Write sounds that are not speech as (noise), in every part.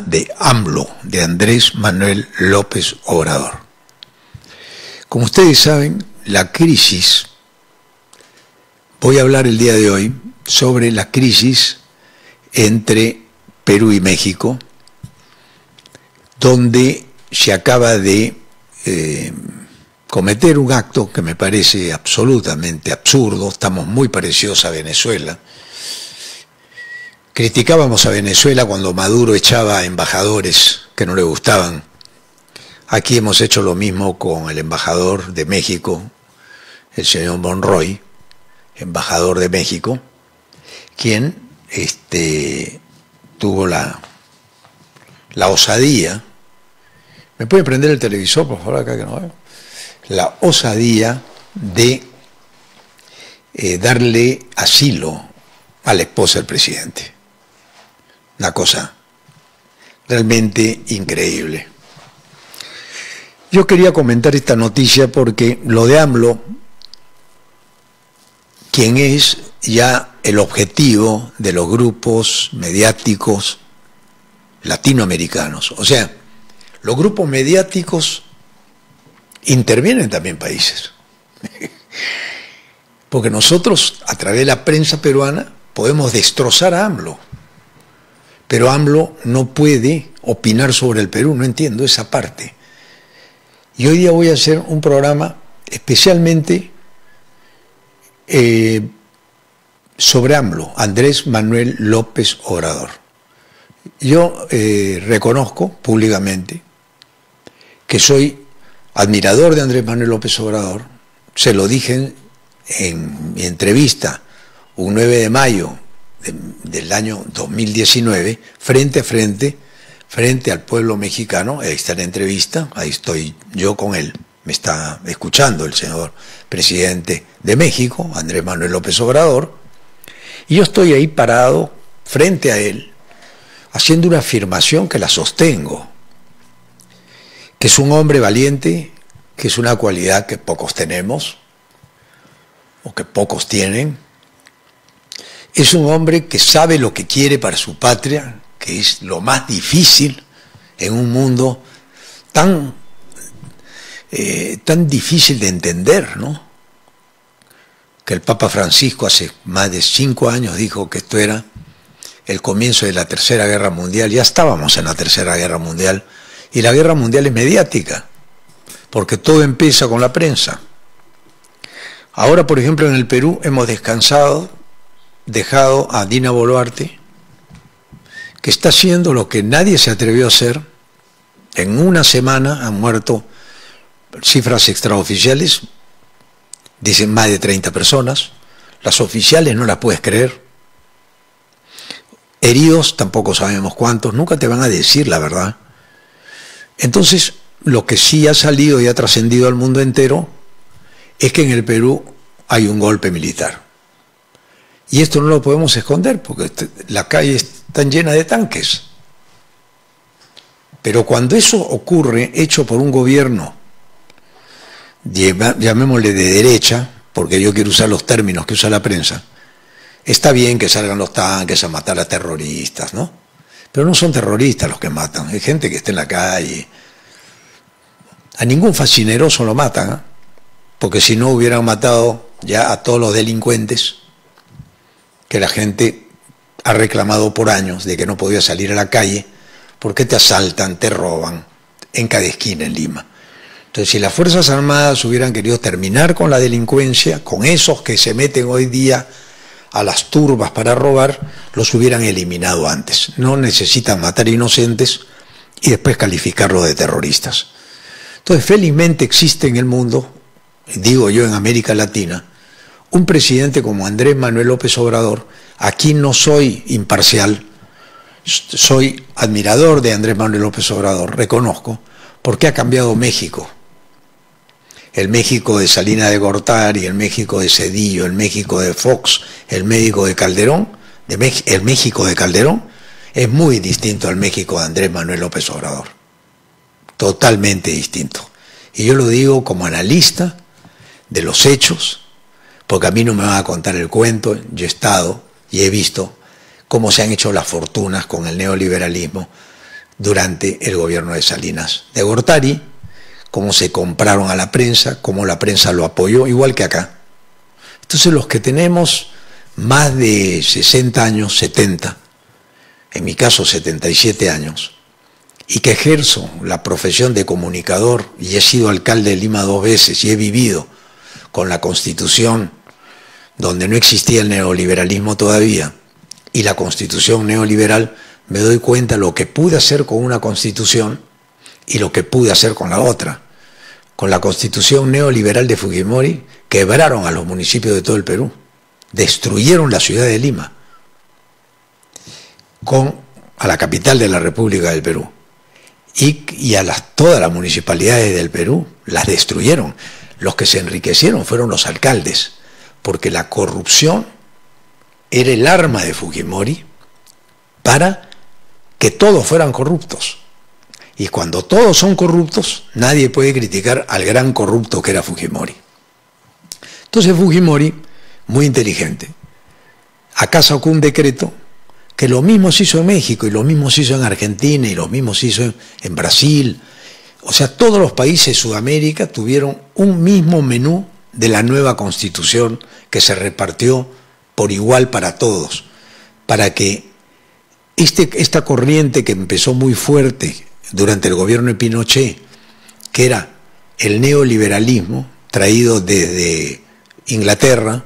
de AMLO, de Andrés Manuel López Obrador. Como ustedes saben, la crisis, voy a hablar el día de hoy sobre la crisis entre Perú y México, donde se acaba de eh, cometer un acto que me parece absolutamente absurdo, estamos muy parecidos a Venezuela, Criticábamos a Venezuela cuando Maduro echaba embajadores que no le gustaban. Aquí hemos hecho lo mismo con el embajador de México, el señor Monroy, embajador de México, quien este, tuvo la, la osadía, ¿me puede prender el televisor, por favor, acá que no veo? La osadía de eh, darle asilo a la esposa del presidente. Una cosa realmente increíble. Yo quería comentar esta noticia porque lo de AMLO, quien es ya el objetivo de los grupos mediáticos latinoamericanos. O sea, los grupos mediáticos intervienen también países. (laughs) Porque nosotros, a través de la prensa peruana, podemos destrozar a AMLO. Pero AMLO no puede opinar sobre el Perú, no entiendo esa parte. Y hoy día voy a hacer un programa especialmente eh, sobre AMLO, Andrés Manuel López Obrador. Yo eh, reconozco públicamente que soy admirador de Andrés Manuel López Obrador, se lo dije en mi entrevista un 9 de mayo del año 2019, frente a frente, frente al pueblo mexicano, ahí está la entrevista, ahí estoy yo con él, me está escuchando el señor presidente de México, Andrés Manuel López Obrador, y yo estoy ahí parado frente a él, haciendo una afirmación que la sostengo, que es un hombre valiente, que es una cualidad que pocos tenemos, o que pocos tienen, es un hombre que sabe lo que quiere para su patria, que es lo más difícil en un mundo tan, eh, tan difícil de entender, ¿no? Que el Papa Francisco hace más de cinco años dijo que esto era el comienzo de la Tercera Guerra Mundial. Ya estábamos en la Tercera Guerra Mundial y la Guerra Mundial es mediática, porque todo empieza con la prensa. Ahora, por ejemplo, en el Perú hemos descansado dejado a Dina Boluarte, que está haciendo lo que nadie se atrevió a hacer. En una semana han muerto cifras extraoficiales, dicen más de 30 personas. Las oficiales no las puedes creer. Heridos tampoco sabemos cuántos, nunca te van a decir la verdad. Entonces, lo que sí ha salido y ha trascendido al mundo entero es que en el Perú hay un golpe militar. Y esto no lo podemos esconder porque este, la calle está llena de tanques. Pero cuando eso ocurre, hecho por un gobierno, llamémosle de derecha, porque yo quiero usar los términos que usa la prensa, está bien que salgan los tanques a matar a terroristas, ¿no? Pero no son terroristas los que matan, hay gente que está en la calle. A ningún fascineroso lo matan, ¿eh? porque si no hubieran matado ya a todos los delincuentes que la gente ha reclamado por años de que no podía salir a la calle porque te asaltan, te roban en cada esquina en Lima. Entonces, si las Fuerzas Armadas hubieran querido terminar con la delincuencia, con esos que se meten hoy día a las turbas para robar, los hubieran eliminado antes. No necesitan matar inocentes y después calificarlos de terroristas. Entonces, felizmente existe en el mundo, digo yo en América Latina, un presidente como Andrés Manuel López Obrador, aquí no soy imparcial, soy admirador de Andrés Manuel López Obrador, reconozco, porque ha cambiado México. El México de Salina de Gortari, el México de Cedillo, el México de Fox, el México de Calderón, el México de Calderón, es muy distinto al México de Andrés Manuel López Obrador. Totalmente distinto. Y yo lo digo como analista de los hechos, porque a mí no me van a contar el cuento, yo he estado y he visto cómo se han hecho las fortunas con el neoliberalismo durante el gobierno de Salinas de Gortari, cómo se compraron a la prensa, cómo la prensa lo apoyó, igual que acá. Entonces los que tenemos más de 60 años, 70, en mi caso 77 años, y que ejerzo la profesión de comunicador y he sido alcalde de Lima dos veces y he vivido con la constitución donde no existía el neoliberalismo todavía y la constitución neoliberal, me doy cuenta lo que pude hacer con una constitución y lo que pude hacer con la otra. Con la constitución neoliberal de Fujimori quebraron a los municipios de todo el Perú, destruyeron la ciudad de Lima, con a la capital de la República del Perú y, a las, todas las municipalidades del Perú las destruyeron. Los que se enriquecieron fueron los alcaldes, porque la corrupción era el arma de Fujimori para que todos fueran corruptos. Y cuando todos son corruptos, nadie puede criticar al gran corrupto que era Fujimori. Entonces Fujimori, muy inteligente, acá sacó un decreto que lo mismo se hizo en México y lo mismo se hizo en Argentina y lo mismo se hizo en Brasil. O sea, todos los países de Sudamérica tuvieron un mismo menú de la nueva constitución que se repartió por igual para todos, para que este, esta corriente que empezó muy fuerte durante el gobierno de Pinochet, que era el neoliberalismo traído desde Inglaterra,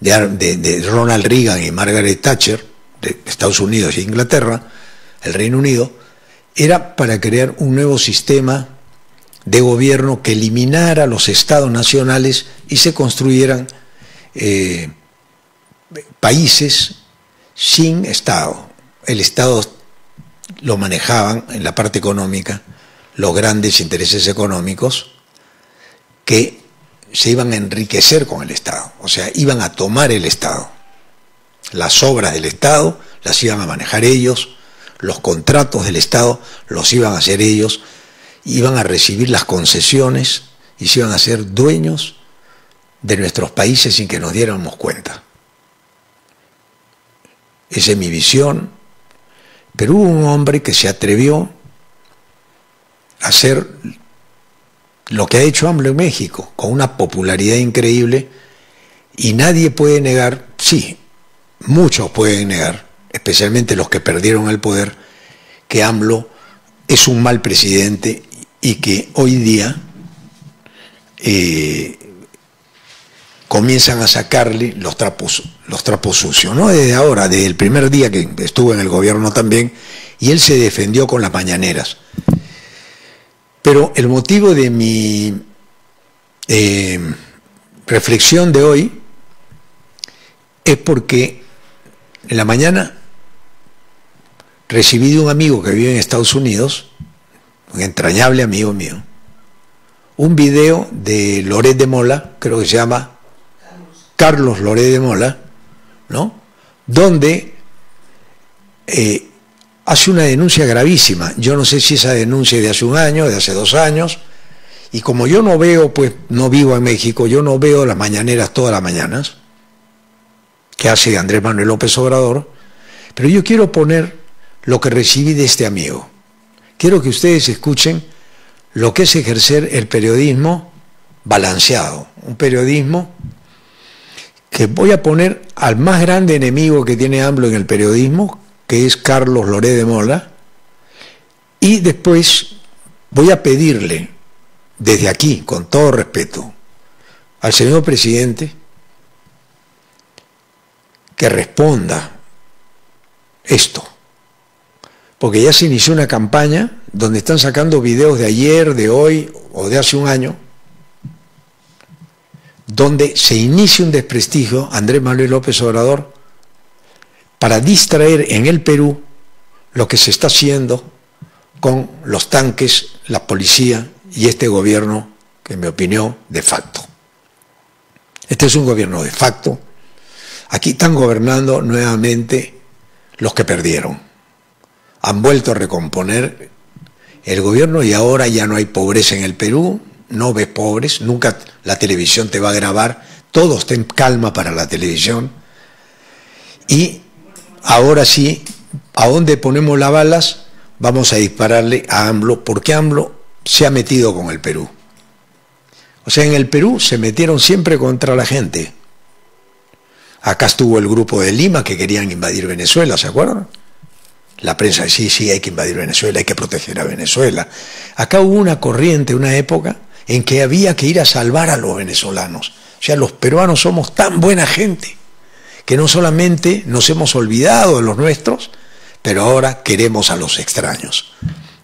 de Ronald Reagan y Margaret Thatcher, de Estados Unidos e Inglaterra, el Reino Unido, era para crear un nuevo sistema de gobierno que eliminara los estados nacionales y se construyeran eh, países sin Estado. El Estado lo manejaban en la parte económica los grandes intereses económicos que se iban a enriquecer con el Estado, o sea, iban a tomar el Estado. Las obras del Estado las iban a manejar ellos, los contratos del Estado los iban a hacer ellos, iban a recibir las concesiones y se iban a ser dueños de nuestros países sin que nos diéramos cuenta. Esa es mi visión. Pero hubo un hombre que se atrevió a hacer lo que ha hecho AMLO en México, con una popularidad increíble, y nadie puede negar, sí, muchos pueden negar, especialmente los que perdieron el poder, que AMLO es un mal presidente y que hoy día eh, comienzan a sacarle los trapos, los trapos sucios, ¿no? Desde ahora, desde el primer día que estuvo en el gobierno también, y él se defendió con las mañaneras. Pero el motivo de mi eh, reflexión de hoy es porque en la mañana recibí de un amigo que vive en Estados Unidos, un entrañable amigo mío, un video de Loret de Mola, creo que se llama Carlos Loret de Mola, ¿no? Donde eh, hace una denuncia gravísima. Yo no sé si esa denuncia es de hace un año, de hace dos años, y como yo no veo, pues no vivo en México, yo no veo las mañaneras todas las mañanas, que hace Andrés Manuel López Obrador, pero yo quiero poner lo que recibí de este amigo. Quiero que ustedes escuchen lo que es ejercer el periodismo balanceado, un periodismo que voy a poner al más grande enemigo que tiene AMLO en el periodismo, que es Carlos Loré de Mola, y después voy a pedirle desde aquí, con todo respeto, al señor presidente, que responda esto. Porque ya se inició una campaña donde están sacando videos de ayer, de hoy o de hace un año, donde se inicia un desprestigio Andrés Manuel López Obrador para distraer en el Perú lo que se está haciendo con los tanques, la policía y este gobierno, que en mi opinión, de facto. Este es un gobierno de facto, Aquí están gobernando nuevamente los que perdieron. Han vuelto a recomponer el gobierno y ahora ya no hay pobreza en el Perú, no ves pobres, nunca la televisión te va a grabar, todo está en calma para la televisión. Y ahora sí, ¿a dónde ponemos las balas? vamos a dispararle a AMLO porque AMLO se ha metido con el Perú. O sea, en el Perú se metieron siempre contra la gente. Acá estuvo el grupo de Lima que querían invadir Venezuela, ¿se acuerdan? La prensa sí, sí, hay que invadir Venezuela, hay que proteger a Venezuela. Acá hubo una corriente, una época, en que había que ir a salvar a los venezolanos. O sea, los peruanos somos tan buena gente que no solamente nos hemos olvidado de los nuestros, pero ahora queremos a los extraños.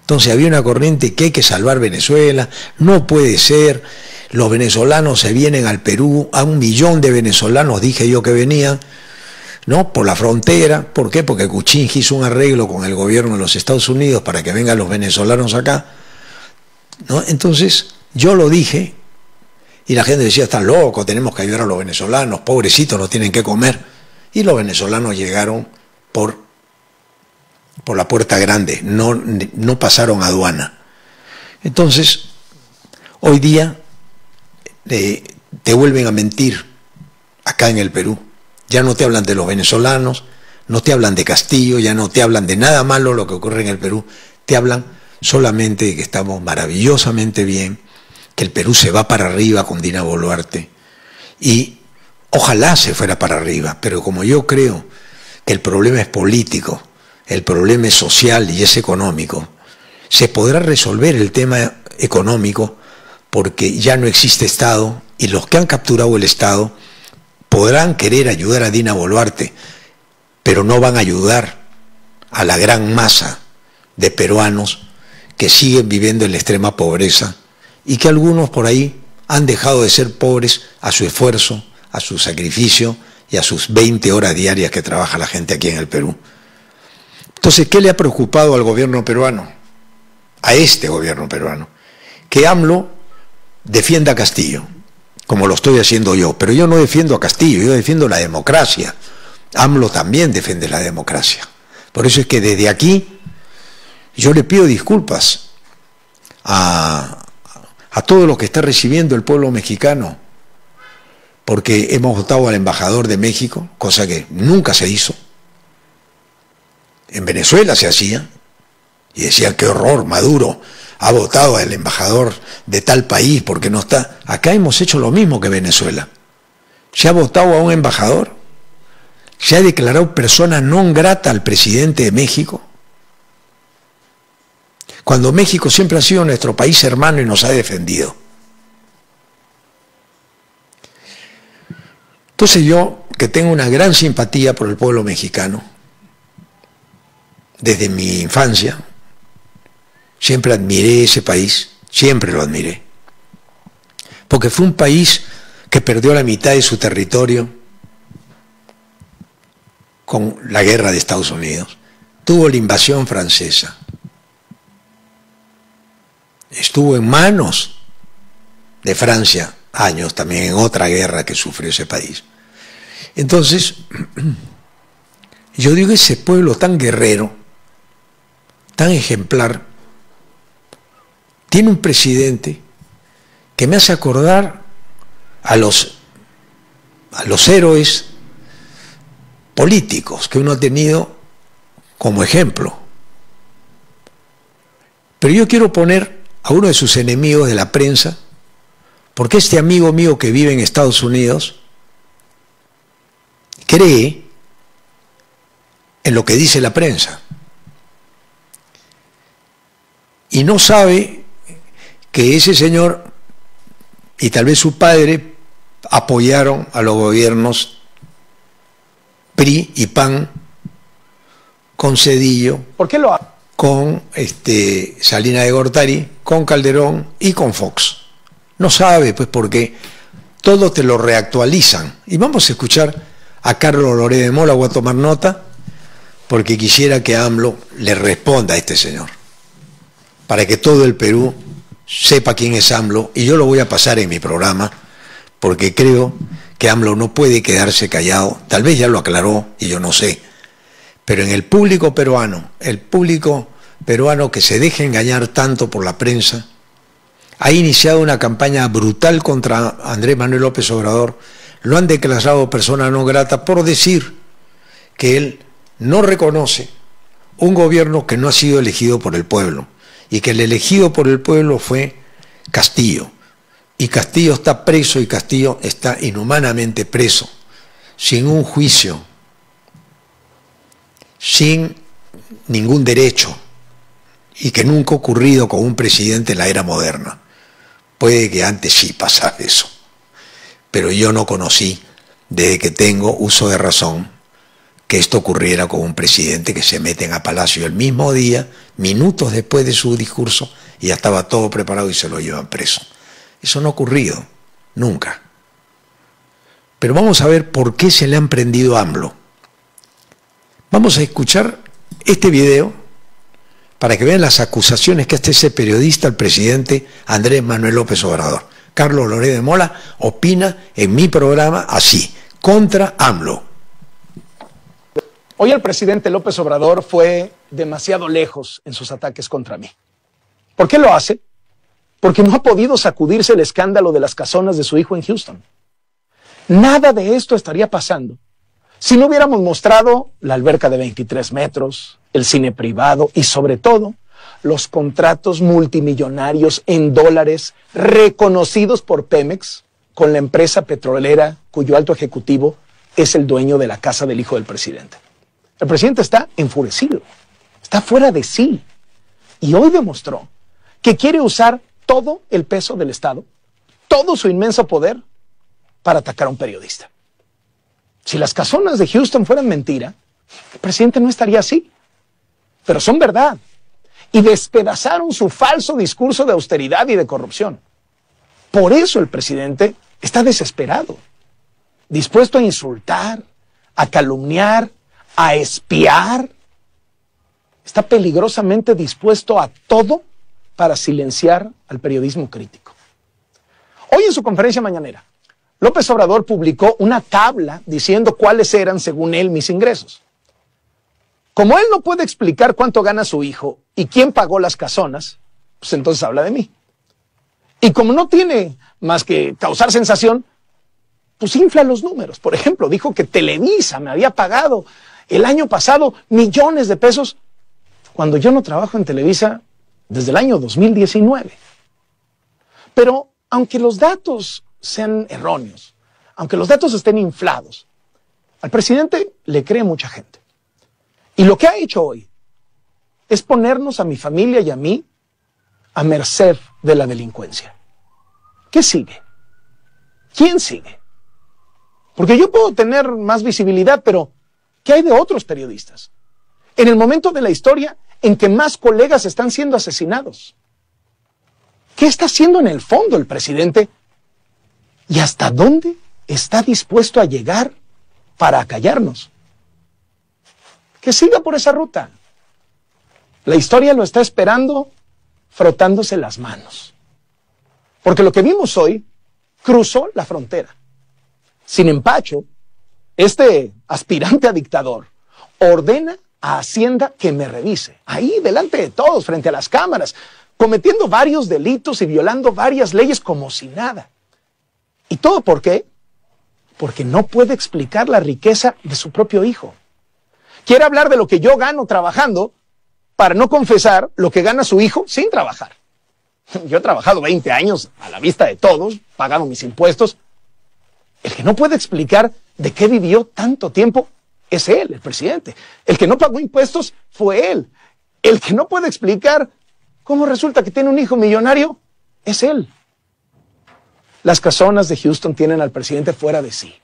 Entonces había una corriente que hay que salvar Venezuela, no puede ser, los venezolanos se vienen al Perú, a un millón de venezolanos dije yo que venían, ¿no? Por la frontera, ¿por qué? Porque Kuczynski hizo un arreglo con el gobierno de los Estados Unidos para que vengan los venezolanos acá, ¿no? Entonces yo lo dije y la gente decía, están locos, tenemos que ayudar a los venezolanos, pobrecitos, no tienen que comer. Y los venezolanos llegaron por por la puerta grande, no, no pasaron aduana. Entonces, hoy día eh, te vuelven a mentir acá en el Perú. Ya no te hablan de los venezolanos, no te hablan de Castillo, ya no te hablan de nada malo lo que ocurre en el Perú, te hablan solamente de que estamos maravillosamente bien, que el Perú se va para arriba con Dina Boluarte y ojalá se fuera para arriba, pero como yo creo que el problema es político, el problema es social y es económico. Se podrá resolver el tema económico porque ya no existe Estado y los que han capturado el Estado podrán querer ayudar a Dina Boluarte, pero no van a ayudar a la gran masa de peruanos que siguen viviendo en la extrema pobreza y que algunos por ahí han dejado de ser pobres a su esfuerzo, a su sacrificio y a sus 20 horas diarias que trabaja la gente aquí en el Perú. Entonces, ¿qué le ha preocupado al gobierno peruano? A este gobierno peruano. Que AMLO defienda a Castillo, como lo estoy haciendo yo. Pero yo no defiendo a Castillo, yo defiendo la democracia. AMLO también defiende la democracia. Por eso es que desde aquí yo le pido disculpas a, a todo lo que está recibiendo el pueblo mexicano, porque hemos votado al embajador de México, cosa que nunca se hizo. En Venezuela se hacía. Y decía, qué horror, Maduro ha votado al embajador de tal país porque no está. Acá hemos hecho lo mismo que Venezuela. Se ha votado a un embajador. Se ha declarado persona non grata al presidente de México. Cuando México siempre ha sido nuestro país hermano y nos ha defendido. Entonces yo, que tengo una gran simpatía por el pueblo mexicano, desde mi infancia, siempre admiré ese país, siempre lo admiré, porque fue un país que perdió la mitad de su territorio con la guerra de Estados Unidos, tuvo la invasión francesa, estuvo en manos de Francia años también en otra guerra que sufrió ese país. Entonces, (clears throat) yo digo, ese pueblo tan guerrero, tan ejemplar, tiene un presidente que me hace acordar a los, a los héroes políticos que uno ha tenido como ejemplo. Pero yo quiero poner a uno de sus enemigos de la prensa, porque este amigo mío que vive en Estados Unidos cree en lo que dice la prensa y no sabe que ese señor y tal vez su padre apoyaron a los gobiernos PRI y PAN con Cedillo, ¿Por qué lo con este, Salina de Gortari, con Calderón y con Fox. No sabe, pues, porque todo te lo reactualizan. Y vamos a escuchar a Carlos Loré de Mola, voy a tomar nota, porque quisiera que AMLO le responda a este señor para que todo el Perú sepa quién es AMLO y yo lo voy a pasar en mi programa porque creo que AMLO no puede quedarse callado, tal vez ya lo aclaró y yo no sé, pero en el público peruano, el público peruano que se deja engañar tanto por la prensa, ha iniciado una campaña brutal contra Andrés Manuel López Obrador, lo han declarado persona no grata por decir que él no reconoce un gobierno que no ha sido elegido por el pueblo y que el elegido por el pueblo fue Castillo. Y Castillo está preso y Castillo está inhumanamente preso, sin un juicio, sin ningún derecho y que nunca ha ocurrido con un presidente en la era moderna. Puede que antes sí pasara eso, pero yo no conocí, desde que tengo uso de razón, que esto ocurriera con un presidente que se mete en a Palacio el mismo día, minutos después de su discurso, y ya estaba todo preparado y se lo llevan preso. Eso no ha ocurrido, nunca. Pero vamos a ver por qué se le han prendido a AMLO. Vamos a escuchar este video para que vean las acusaciones que hace ese periodista al presidente Andrés Manuel López Obrador. Carlos Loré de Mola opina en mi programa así, contra AMLO. Hoy el presidente López Obrador fue demasiado lejos en sus ataques contra mí. ¿Por qué lo hace? Porque no ha podido sacudirse el escándalo de las casonas de su hijo en Houston. Nada de esto estaría pasando si no hubiéramos mostrado la alberca de 23 metros, el cine privado y sobre todo los contratos multimillonarios en dólares reconocidos por Pemex con la empresa petrolera cuyo alto ejecutivo es el dueño de la casa del hijo del presidente. El presidente está enfurecido, está fuera de sí y hoy demostró que quiere usar todo el peso del Estado, todo su inmenso poder para atacar a un periodista. Si las casonas de Houston fueran mentira, el presidente no estaría así. Pero son verdad. Y despedazaron su falso discurso de austeridad y de corrupción. Por eso el presidente está desesperado, dispuesto a insultar, a calumniar, a espiar. Está peligrosamente dispuesto a todo para silenciar al periodismo crítico. Hoy en su conferencia mañanera, López Obrador publicó una tabla diciendo cuáles eran, según él, mis ingresos. Como él no puede explicar cuánto gana su hijo y quién pagó las casonas, pues entonces habla de mí. Y como no tiene más que causar sensación, pues infla los números. Por ejemplo, dijo que Televisa me había pagado el año pasado millones de pesos cuando yo no trabajo en Televisa desde el año 2019. Pero aunque los datos sean erróneos, aunque los datos estén inflados, al presidente le cree mucha gente. Y lo que ha hecho hoy es ponernos a mi familia y a mí a merced de la delincuencia. ¿Qué sigue? ¿Quién sigue? Porque yo puedo tener más visibilidad, pero ¿qué hay de otros periodistas? En el momento de la historia en que más colegas están siendo asesinados. ¿Qué está haciendo en el fondo el presidente ¿Y hasta dónde está dispuesto a llegar para acallarnos? Que siga por esa ruta. La historia lo está esperando frotándose las manos. Porque lo que vimos hoy cruzó la frontera. Sin empacho, este aspirante a dictador ordena a Hacienda que me revise, ahí delante de todos, frente a las cámaras, cometiendo varios delitos y violando varias leyes como si nada. ¿Y todo por qué? Porque no puede explicar la riqueza de su propio hijo. Quiere hablar de lo que yo gano trabajando para no confesar lo que gana su hijo sin trabajar. (laughs) Yo he trabajado 20 años a la vista de todos, pagado mis impuestos. El que no puede explicar de qué vivió tanto tiempo es él, el presidente. El que no pagó impuestos fue él. El que no puede explicar cómo resulta que tiene un hijo millonario es él. Las casonas de Houston tienen al presidente fuera de sí.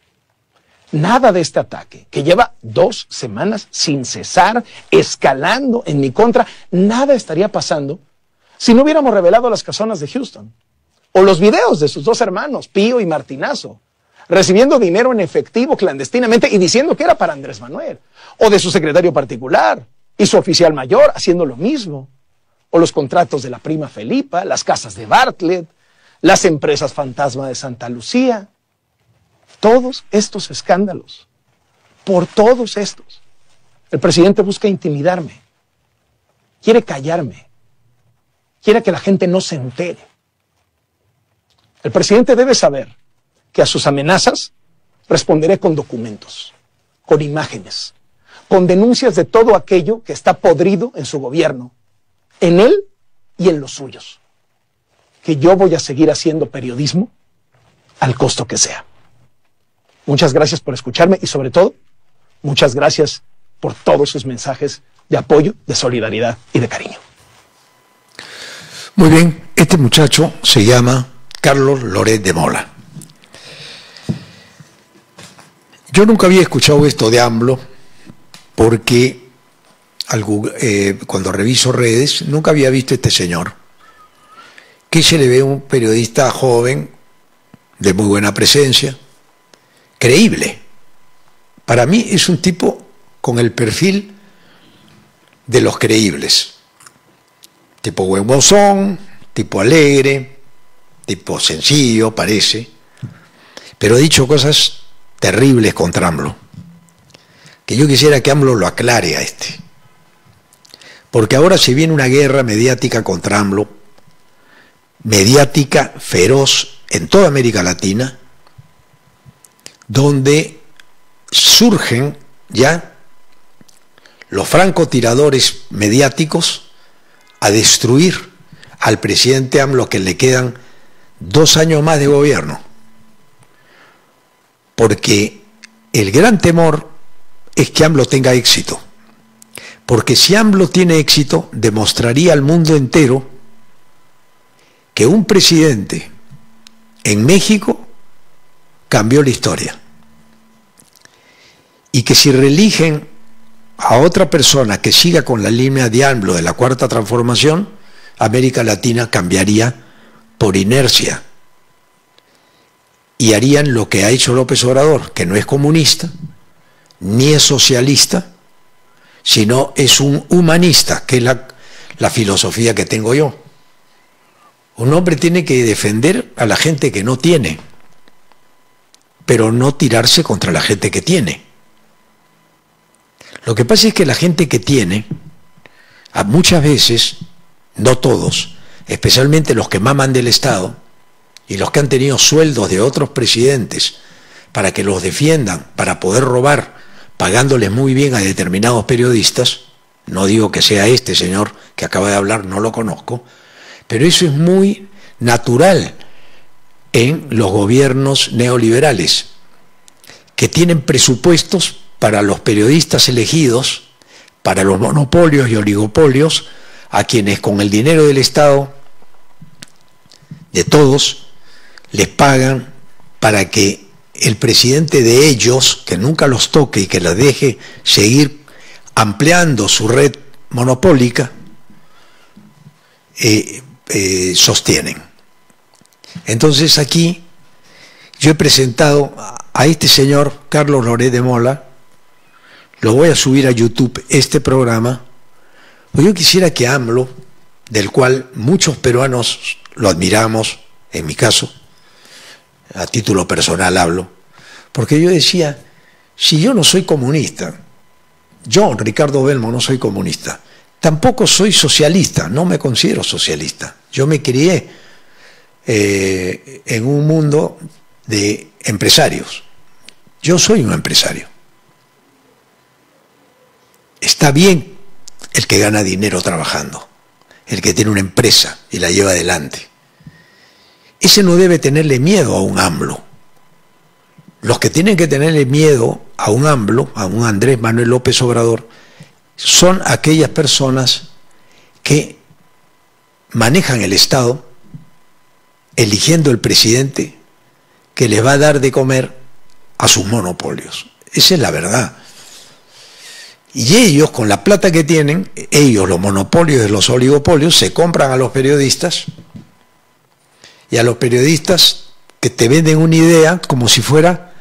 Nada de este ataque, que lleva dos semanas sin cesar, escalando en mi contra, nada estaría pasando si no hubiéramos revelado las casonas de Houston. O los videos de sus dos hermanos, Pío y Martinazo, recibiendo dinero en efectivo clandestinamente y diciendo que era para Andrés Manuel. O de su secretario particular y su oficial mayor haciendo lo mismo. O los contratos de la prima Felipa, las casas de Bartlett, las empresas fantasma de Santa Lucía, todos estos escándalos, por todos estos, el presidente busca intimidarme, quiere callarme, quiere que la gente no se entere. El presidente debe saber que a sus amenazas responderé con documentos, con imágenes, con denuncias de todo aquello que está podrido en su gobierno, en él y en los suyos. Que yo voy a seguir haciendo periodismo al costo que sea. Muchas gracias por escucharme y sobre todo, muchas gracias por todos sus mensajes de apoyo, de solidaridad y de cariño. Muy bien, este muchacho se llama Carlos Loret de Mola. Yo nunca había escuchado esto de AMLO porque eh, cuando reviso redes nunca había visto este señor, que se le ve un periodista joven, de muy buena presencia, creíble. Para mí es un tipo con el perfil de los creíbles. Tipo huevosón, tipo alegre, tipo sencillo, parece, pero ha dicho cosas terribles contra AMLO que yo quisiera que AMLO lo aclare a este. Porque ahora se viene una guerra mediática contra AMLO, mediática feroz en toda América Latina, donde surgen ya los francotiradores mediáticos a destruir al presidente AMLO que le quedan dos años más de gobierno. Porque el gran temor es que AMLO tenga éxito. Porque si AMLO tiene éxito, demostraría al mundo entero que un presidente en México cambió la historia. Y que si religen a otra persona que siga con la línea de AMLO de la cuarta transformación, América Latina cambiaría por inercia. Y harían lo que ha hecho López Obrador, que no es comunista, ni es socialista, sino es un humanista, que es la, filosofía que tengo yo. Un hombre tiene que defender a la gente que no tiene, pero no tirarse contra la gente que tiene. Lo que pasa es que la gente que tiene, muchas veces, no todos, especialmente los que maman del Estado y los que han tenido sueldos de otros presidentes para que los defiendan, para poder robar pagándoles muy bien a determinados periodistas, no digo que sea este señor que acaba de hablar, no lo conozco, pero eso es muy natural en los gobiernos neoliberales, que tienen presupuestos para los periodistas elegidos, para los monopolios y oligopolios, a quienes con el dinero del Estado, de todos, les pagan para que el presidente de ellos, que nunca los toque y que los deje seguir ampliando su red monopólica, eh, eh, sostienen. Entonces aquí yo he presentado a este señor Carlos Loré de Mola, lo voy a subir a YouTube este programa, pues yo quisiera que AMLO, del cual muchos peruanos lo admiramos, en mi caso, a título personal hablo, porque yo decía, si yo no soy comunista, yo, Ricardo Belmo, no soy comunista, tampoco soy socialista, no me considero socialista. Yo me crié eh, en un mundo de empresarios. Yo soy un empresario. Está bien el que gana dinero trabajando, el que tiene una empresa y la lleva adelante ese no debe tenerle miedo a un AMLO. Los que tienen que tenerle miedo a un AMLO, a un Andrés Manuel López Obrador, son aquellas personas que manejan el Estado eligiendo el presidente que le va a dar de comer a sus monopolios. Esa es la verdad. Y ellos, con la plata que tienen, ellos, los monopolios de los oligopolios, se compran a los periodistas y a los periodistas que te venden una idea como si fuera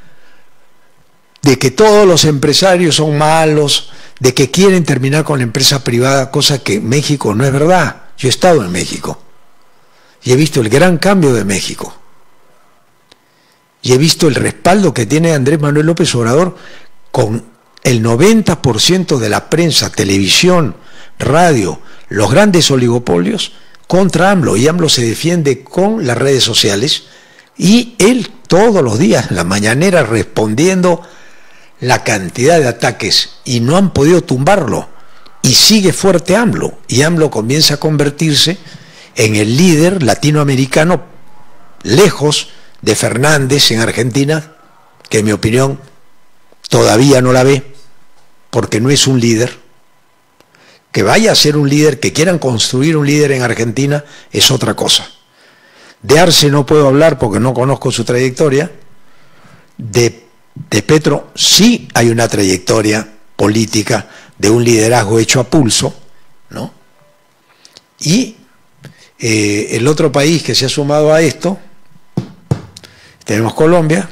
de que todos los empresarios son malos, de que quieren terminar con la empresa privada, cosa que México no es verdad. Yo he estado en México y he visto el gran cambio de México. Y he visto el respaldo que tiene Andrés Manuel López Obrador con el 90% de la prensa, televisión, radio, los grandes oligopolios, contra AMLO y AMLO se defiende con las redes sociales y él todos los días, la mañanera, respondiendo la cantidad de ataques y no han podido tumbarlo. Y sigue fuerte AMLO. Y AMLO comienza a convertirse en el líder latinoamericano lejos de Fernández en Argentina, que en mi opinión todavía no la ve, porque no es un líder. Que vaya a ser un líder, que quieran construir un líder en Argentina, es otra cosa. De Arce no puedo hablar porque no conozco su trayectoria. De, Petro sí hay una trayectoria política de un liderazgo hecho a pulso, ¿no? Y eh, el otro país que se ha sumado a esto, tenemos Colombia,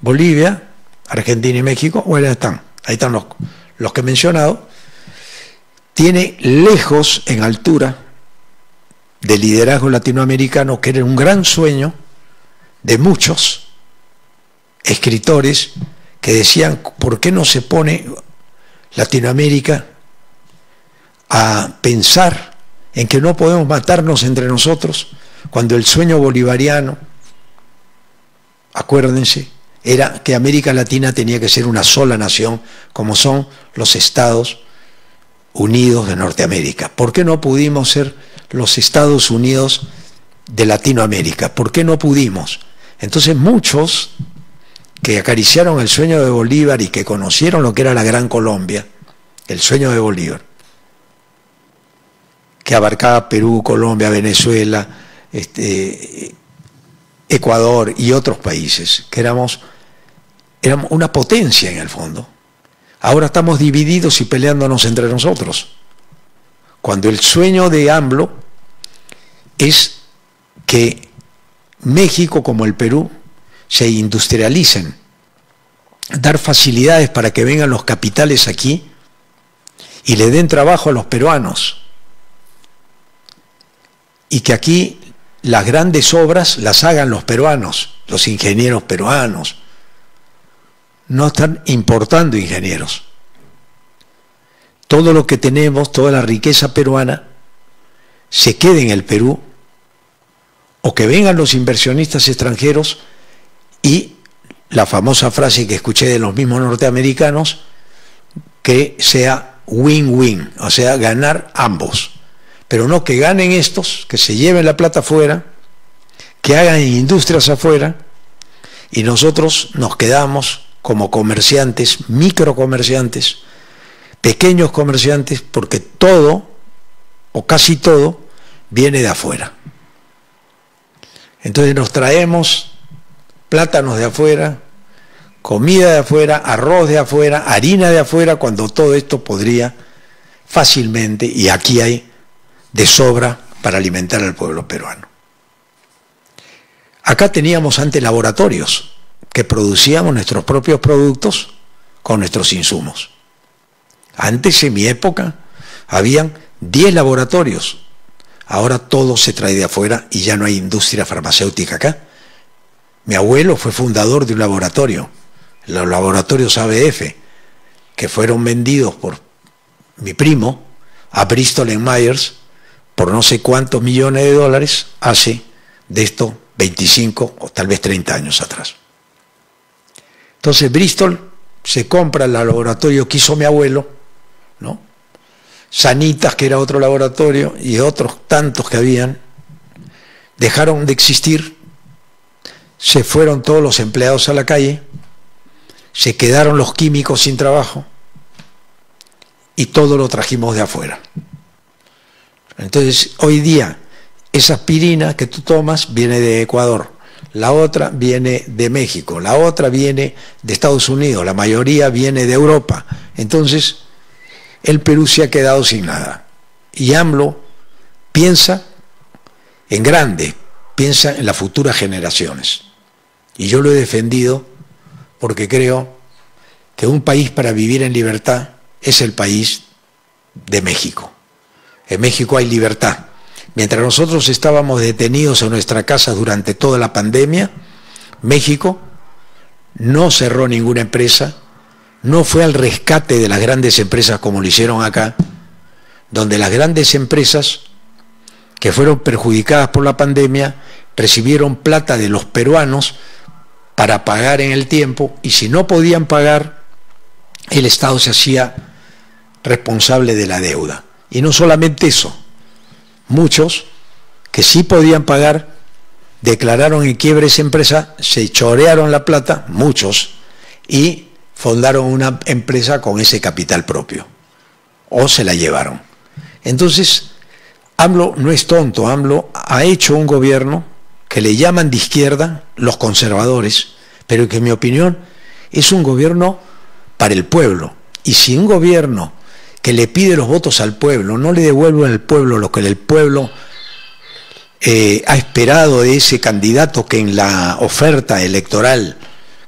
Bolivia, Argentina y México, bueno, están, ahí están los, los que he mencionado, tiene lejos en altura del liderazgo latinoamericano, que era un gran sueño de muchos escritores que decían, ¿por qué no se pone Latinoamérica a pensar en que no podemos matarnos entre nosotros cuando el sueño bolivariano, acuérdense, era que América Latina tenía que ser una sola nación, como son los Estados Unidos de Norteamérica. ¿Por qué no pudimos ser los Estados Unidos de Latinoamérica? ¿Por qué no pudimos? Entonces muchos que acariciaron el sueño de Bolívar y que conocieron lo que era la Gran Colombia, el sueño de Bolívar, que abarcaba Perú, Colombia, Venezuela, este, Ecuador y otros países, que éramos, éramos una potencia en el fondo. Ahora estamos divididos y peleándonos entre nosotros. Cuando el sueño de AMLO es que México como el Perú se industrialicen, dar facilidades para que vengan los capitales aquí y le den trabajo a los peruanos. Y que aquí las grandes obras las hagan los peruanos, los ingenieros peruanos. No están importando ingenieros. Todo lo que tenemos, toda la riqueza peruana, se quede en el Perú o que vengan los inversionistas extranjeros y la famosa frase que escuché de los mismos norteamericanos, que sea win-win, o sea, ganar ambos. Pero no que ganen estos, que se lleven la plata afuera, que hagan industrias afuera, y nosotros nos quedamos como comerciantes, microcomerciantes, pequeños comerciantes, porque todo, o casi todo, viene de afuera. Entonces nos traemos plátanos de afuera, comida de afuera, arroz de afuera, harina de afuera, cuando todo esto podría fácilmente, y aquí hay de sobra para alimentar al pueblo peruano. Acá teníamos antes laboratorios que producíamos nuestros propios productos con nuestros insumos. Antes, en mi época, habían 10 laboratorios. Ahora todo se trae de afuera y ya no hay industria farmacéutica acá. Mi abuelo fue fundador de un laboratorio, los laboratorios ABF, que fueron vendidos por mi primo a Bristol Myers por no sé cuántos millones de dólares hace de esto 25 o tal vez 30 años atrás. Entonces Bristol se compra el laboratorio que hizo mi abuelo, ¿no? Sanitas, que era otro laboratorio, y otros tantos que habían, dejaron de existir se fueron todos los empleados a la calle, se quedaron los químicos sin trabajo y todo lo trajimos de afuera. Entonces, hoy día, esa aspirina que tú tomas viene de Ecuador, la otra viene de México, la otra viene de Estados Unidos, la mayoría viene de Europa. Entonces, el Perú se ha quedado sin nada. Y AMLO piensa en grande, piensa en las futuras generaciones. Y yo lo he defendido porque creo que un país para vivir en libertad es el país de México. En México hay libertad. Mientras nosotros estábamos detenidos en nuestra casa durante toda la pandemia, México no cerró ninguna empresa, no fue al rescate de las grandes empresas como lo hicieron acá, donde las grandes empresas que fueron perjudicadas por la pandemia recibieron plata de los peruanos para pagar en el tiempo y si no podían pagar, el Estado se hacía responsable de la deuda. Y no solamente eso, muchos que sí podían pagar declararon en quiebre esa empresa, se chorearon la plata, muchos, y fundaron una empresa con ese capital propio, o se la llevaron. Entonces, AMLO no es tonto, AMLO ha hecho un gobierno que le llaman de izquierda los conservadores, pero que en mi opinión es un gobierno para el pueblo. Y si un gobierno que le pide los votos al pueblo no le devuelve al pueblo lo que el pueblo eh, ha esperado de ese candidato que en la oferta electoral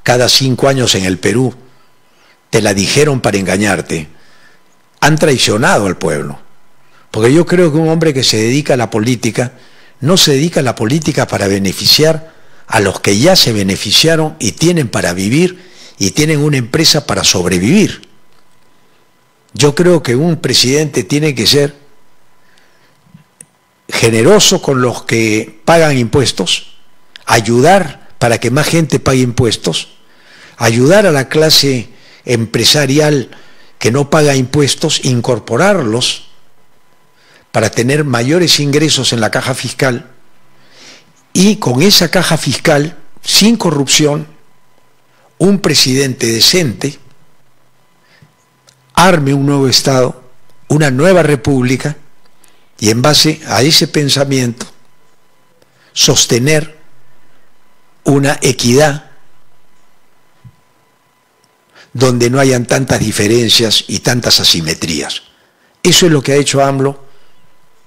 cada cinco años en el Perú te la dijeron para engañarte, han traicionado al pueblo. Porque yo creo que un hombre que se dedica a la política no se dedica a la política para beneficiar a los que ya se beneficiaron y tienen para vivir y tienen una empresa para sobrevivir. Yo creo que un presidente tiene que ser generoso con los que pagan impuestos, ayudar para que más gente pague impuestos, ayudar a la clase empresarial que no paga impuestos, incorporarlos para tener mayores ingresos en la caja fiscal y con esa caja fiscal, sin corrupción, un presidente decente arme un nuevo Estado, una nueva república, y en base a ese pensamiento sostener una equidad donde no hayan tantas diferencias y tantas asimetrías. Eso es lo que ha hecho AMLO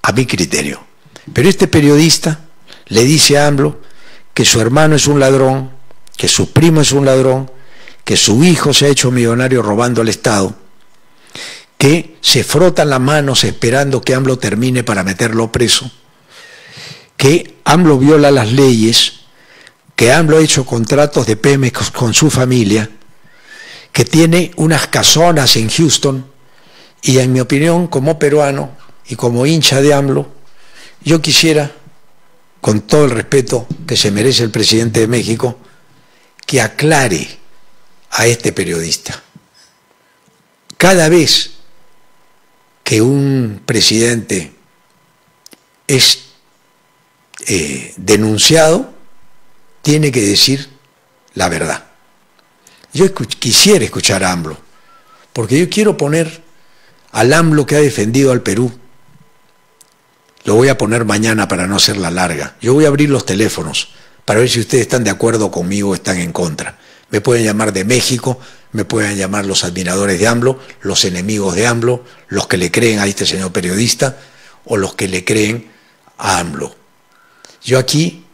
a mi criterio. Pero este periodista le dice a AMLO que su hermano es un ladrón, que su primo es un ladrón, que su hijo se ha hecho millonario robando al Estado que se frotan las manos esperando que AMLO termine para meterlo preso, que AMLO viola las leyes, que AMLO ha hecho contratos de Pemex con su familia, que tiene unas casonas en Houston, y en mi opinión, como peruano y como hincha de AMLO, yo quisiera, con todo el respeto que se merece el presidente de México, que aclare a este periodista. Cada vez que un presidente es eh, denunciado, tiene que decir la verdad. Yo quisiera escuchar a AMLO, porque yo quiero poner al AMLO que ha defendido al Perú. Lo voy a poner mañana para no hacerla larga. Yo voy a abrir los teléfonos para ver si ustedes están de acuerdo conmigo o están en contra. Me pueden llamar de México, me pueden llamar los admiradores de AMLO, los enemigos de AMLO, los que le creen a este señor periodista o los que le creen a AMLO. Yo aquí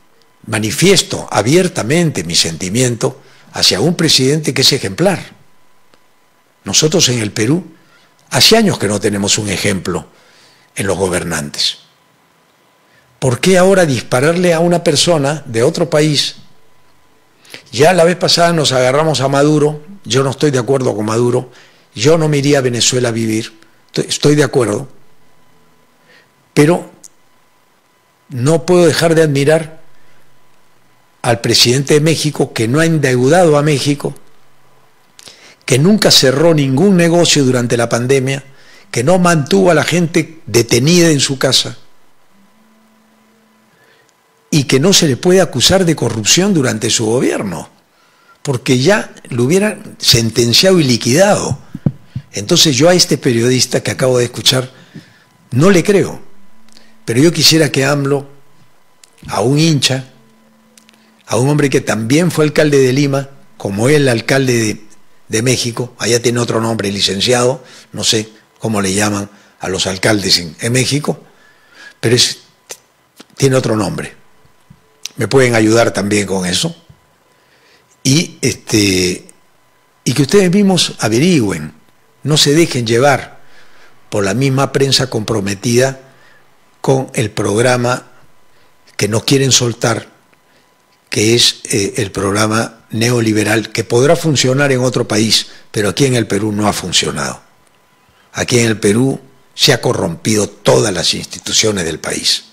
manifiesto abiertamente mi sentimiento hacia un presidente que es ejemplar. Nosotros en el Perú hace años que no tenemos un ejemplo en los gobernantes. ¿Por qué ahora dispararle a una persona de otro país ya la vez pasada nos agarramos a Maduro, yo no estoy de acuerdo con Maduro, yo no me iría a Venezuela a vivir, estoy de acuerdo, pero no puedo dejar de admirar al presidente de México que no ha endeudado a México, que nunca cerró ningún negocio durante la pandemia, que no mantuvo a la gente detenida en su casa y que no se le puede acusar de corrupción durante su gobierno, porque ya lo hubieran sentenciado y liquidado. Entonces yo a este periodista que acabo de escuchar no le creo, pero yo quisiera que AMLO, a un hincha, a un hombre que también fue alcalde de Lima, como él, alcalde de, México, allá tiene otro nombre, licenciado, no sé cómo le llaman a los alcaldes en, México, pero tiene otro nombre me pueden ayudar también con eso. Y, este, y que ustedes mismos averigüen, no se dejen llevar por la misma prensa comprometida con el programa que no quieren soltar, que es eh, el programa neoliberal, que podrá funcionar en otro país, pero aquí en el Perú no ha funcionado. Aquí en el Perú se ha corrompido todas las instituciones del país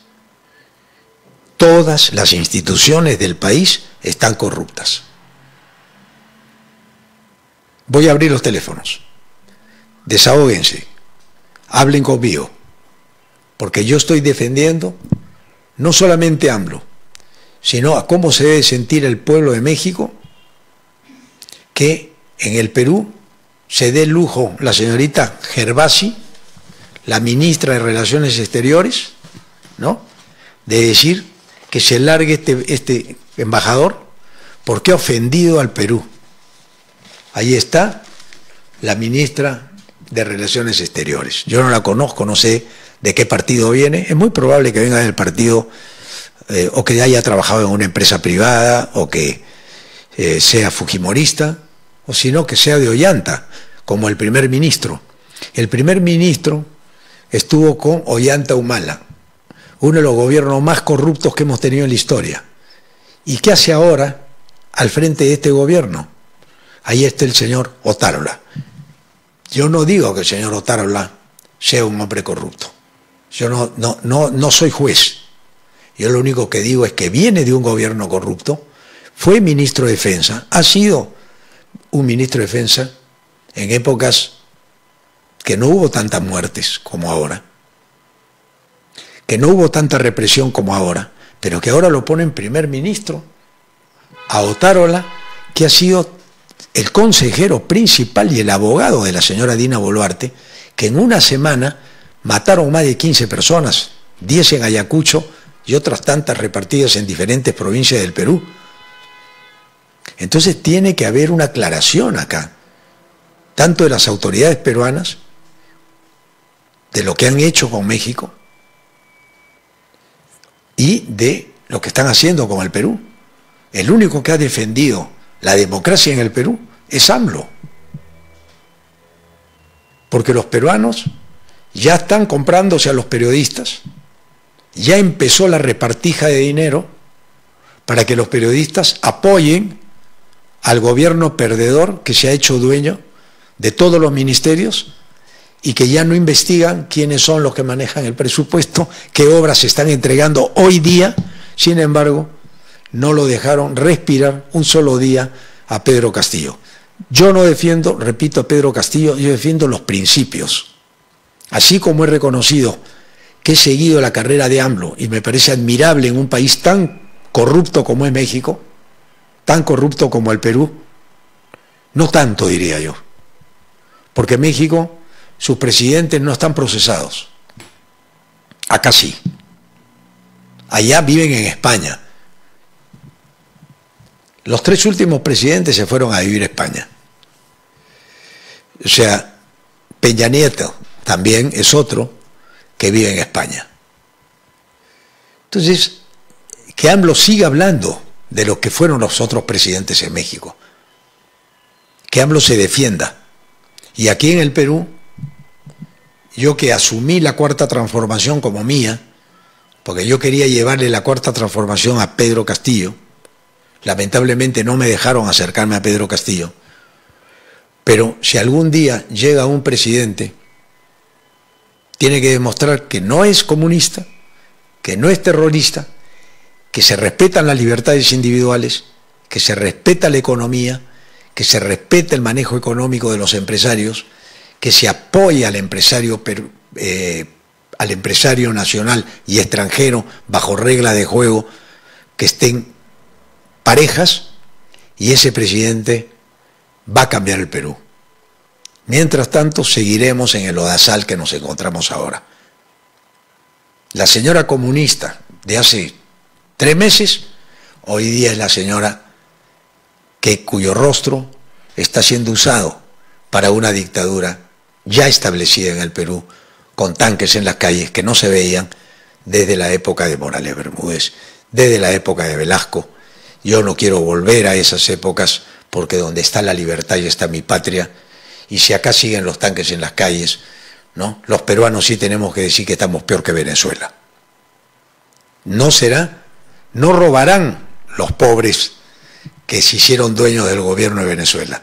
todas las instituciones del país están corruptas. Voy a abrir los teléfonos. desahóguense, hablen conmigo, porque yo estoy defendiendo no solamente AMLO, sino a cómo se debe sentir el pueblo de México, que en el Perú se dé lujo la señorita Gervasi, la ministra de Relaciones Exteriores, ¿no? De decir que se largue este, este embajador porque ha ofendido al Perú. Ahí está la ministra de Relaciones Exteriores. Yo no la conozco, no sé de qué partido viene. Es muy probable que venga del partido eh, o que haya trabajado en una empresa privada o que eh, sea fujimorista o sino que sea de Ollanta, como el primer ministro. El primer ministro estuvo con Ollanta Humala, uno de los gobiernos más corruptos que hemos tenido en la historia. ¿Y qué hace ahora al frente de este gobierno? Ahí está el señor Otárola. Yo no digo que el señor Otárola sea un hombre corrupto. Yo no, no, no, no soy juez. Yo lo único que digo es que viene de un gobierno corrupto, fue ministro de Defensa, ha sido un ministro de Defensa en épocas que no hubo tantas muertes como ahora, que no hubo tanta represión como ahora, pero que ahora lo ponen primer ministro a Otárola, que ha sido el consejero principal y el abogado de la señora Dina Boluarte, que en una semana mataron más de 15 personas, 10 en Ayacucho y otras tantas repartidas en diferentes provincias del Perú. Entonces tiene que haber una aclaración acá, tanto de las autoridades peruanas, de lo que han hecho con México y de lo que están haciendo con el Perú. El único que ha defendido la democracia en el Perú es AMLO. Porque los peruanos ya están comprándose a los periodistas, ya empezó la repartija de dinero para que los periodistas apoyen al gobierno perdedor que se ha hecho dueño de todos los ministerios y que ya no investigan quiénes son los que manejan el presupuesto, qué obras se están entregando hoy día, sin embargo, no lo dejaron respirar un solo día a Pedro Castillo. Yo no defiendo, repito, a Pedro Castillo, yo defiendo los principios. Así como he reconocido que he seguido la carrera de AMLO y me parece admirable en un país tan corrupto como es México, tan corrupto como el Perú? No tanto, diría yo. Porque México, sus presidentes no están procesados. Acá sí. Allá viven en España. Los tres últimos presidentes se fueron a vivir a España. O sea, Peña Nieto también es otro que vive en España. Entonces, que AMLO siga hablando de lo que fueron los otros presidentes en México. Que AMLO se defienda. Y aquí en el Perú, yo que asumí la cuarta transformación como mía, porque yo quería llevarle la cuarta transformación a Pedro Castillo, lamentablemente no me dejaron acercarme a Pedro Castillo, pero si algún día llega un presidente, tiene que demostrar que no es comunista, que no es terrorista, que se respetan las libertades individuales, que se respeta la economía, que se respeta el manejo económico de los empresarios, que se apoya al empresario, eh, al empresario nacional y extranjero bajo reglas de juego que estén parejas y ese presidente va a cambiar el Perú. Mientras tanto, seguiremos en el odasal que nos encontramos ahora. La señora comunista de hace tres meses, hoy día es la señora que, cuyo rostro está siendo usado para una dictadura ya establecida en el Perú, con tanques en las calles que no se veían desde la época de Morales Bermúdez, desde la época de Velasco. Yo no quiero volver a esas épocas porque donde está la libertad y está mi patria, y si acá siguen los tanques en las calles, ¿no? Los peruanos sí tenemos que decir que estamos peor que Venezuela. No será no robarán los pobres que se hicieron dueños del gobierno de Venezuela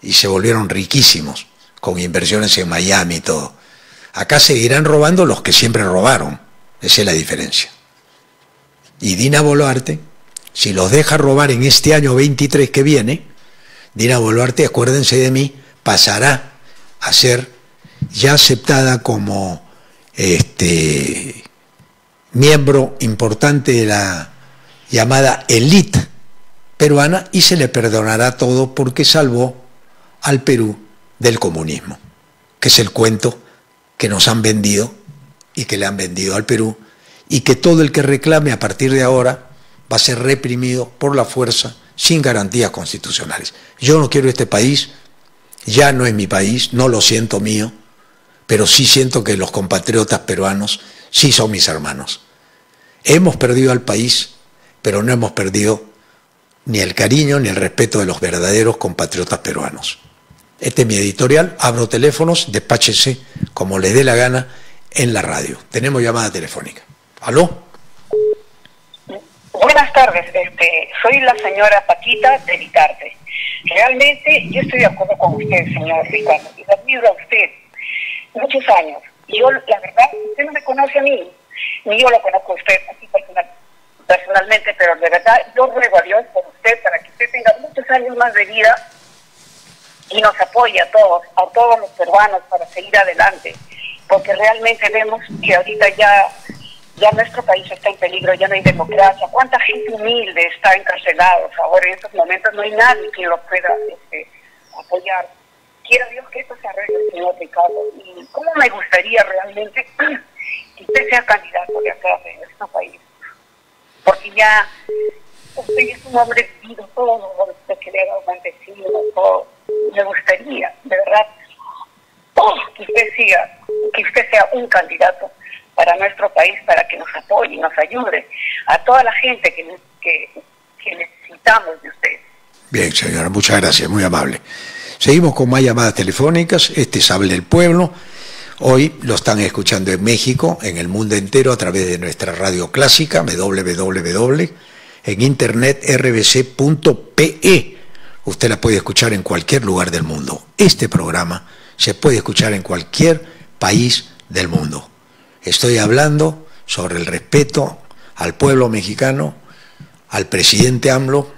y se volvieron riquísimos con inversiones en Miami y todo. Acá seguirán robando los que siempre robaron. Esa es la diferencia. Y Dina Boluarte, si los deja robar en este año 23 que viene, Dina Boluarte, acuérdense de mí, pasará a ser ya aceptada como este, miembro importante de la llamada élite peruana y se le perdonará todo porque salvó al Perú del comunismo, que es el cuento que nos han vendido y que le han vendido al Perú y que todo el que reclame a partir de ahora va a ser reprimido por la fuerza sin garantías constitucionales. Yo no quiero este país, ya no es mi país, no lo siento mío, pero sí siento que los compatriotas peruanos sí son mis hermanos. Hemos perdido al país, pero no hemos perdido ni el cariño ni el respeto de los verdaderos compatriotas peruanos. Este es mi editorial, abro teléfonos, despáchese como le dé la gana en la radio. Tenemos llamada telefónica. ¿Aló? Buenas tardes, este, soy la señora Paquita de Vitarte. Realmente yo estoy de acuerdo con usted, señor Ricardo, y admiro a usted muchos años. Yo, la verdad, usted no me conoce a mí, ni yo lo conozco a usted así personalmente, pero de verdad yo ruego a Dios por usted para que usted tenga muchos años más de vida y nos apoye a todos, a todos los peruanos para seguir adelante, porque realmente vemos que ahorita ya ya nuestro país está en peligro, ya no hay democracia. ¿Cuánta gente humilde está encarcelada? Ahora en estos momentos no hay nadie que lo pueda este, apoyar. Quiero Dios que esto se arregle, señor Ricardo. Y cómo me gustaría realmente (clears throat) que usted sea candidato de acá, de nuestro país. Porque ya usted es un hombre vivo, todo, usted que le ha dado todo. Me gustaría, de verdad, que usted siga, que usted sea un candidato para nuestro país, para que nos apoye nos ayude a toda la gente que, que, necesitamos de usted. Bien, señora, muchas gracias, muy amable. Seguimos con más llamadas telefónicas. Este es Hable el Pueblo. Hoy lo están escuchando en México, en el mundo entero, a través de nuestra radio clásica, www, en internet rbc.pe. Usted la puede escuchar en cualquier lugar del mundo. Este programa se puede escuchar en cualquier país del mundo. Estoy hablando sobre el respeto al pueblo mexicano, al presidente AMLO,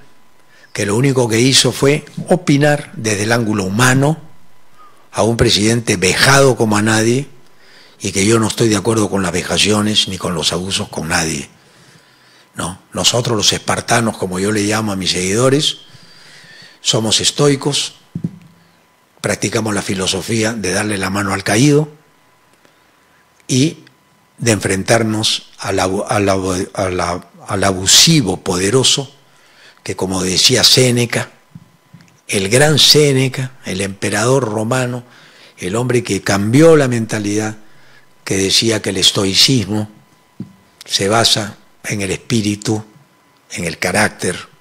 que lo único que hizo fue opinar desde el ángulo humano a un presidente vejado como a nadie y que yo no estoy de acuerdo con las vejaciones ni con los abusos con nadie. No, nosotros los espartanos, como yo le llamo a mis seguidores, somos estoicos, practicamos la filosofía de darle la mano al caído y de enfrentarnos al, abusivo poderoso que, como decía Séneca, el gran Séneca, el emperador romano, el hombre que cambió la mentalidad, que decía que el estoicismo se basa en el espíritu, en el carácter,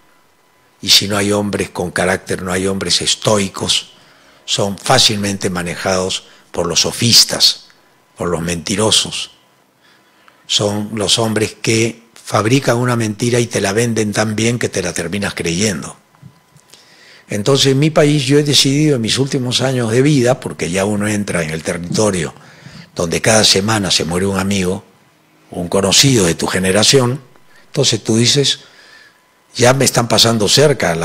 y si no hay hombres con carácter, no hay hombres estoicos, son fácilmente manejados por los sofistas, por los mentirosos, son los hombres que fabrican una mentira y te la venden tan bien que te la terminas creyendo. Entonces en mi país yo he decidido en mis últimos años de vida, porque ya uno entra en el territorio donde cada semana se muere un amigo, un conocido de tu generación, entonces tú dices, ya me están pasando cerca,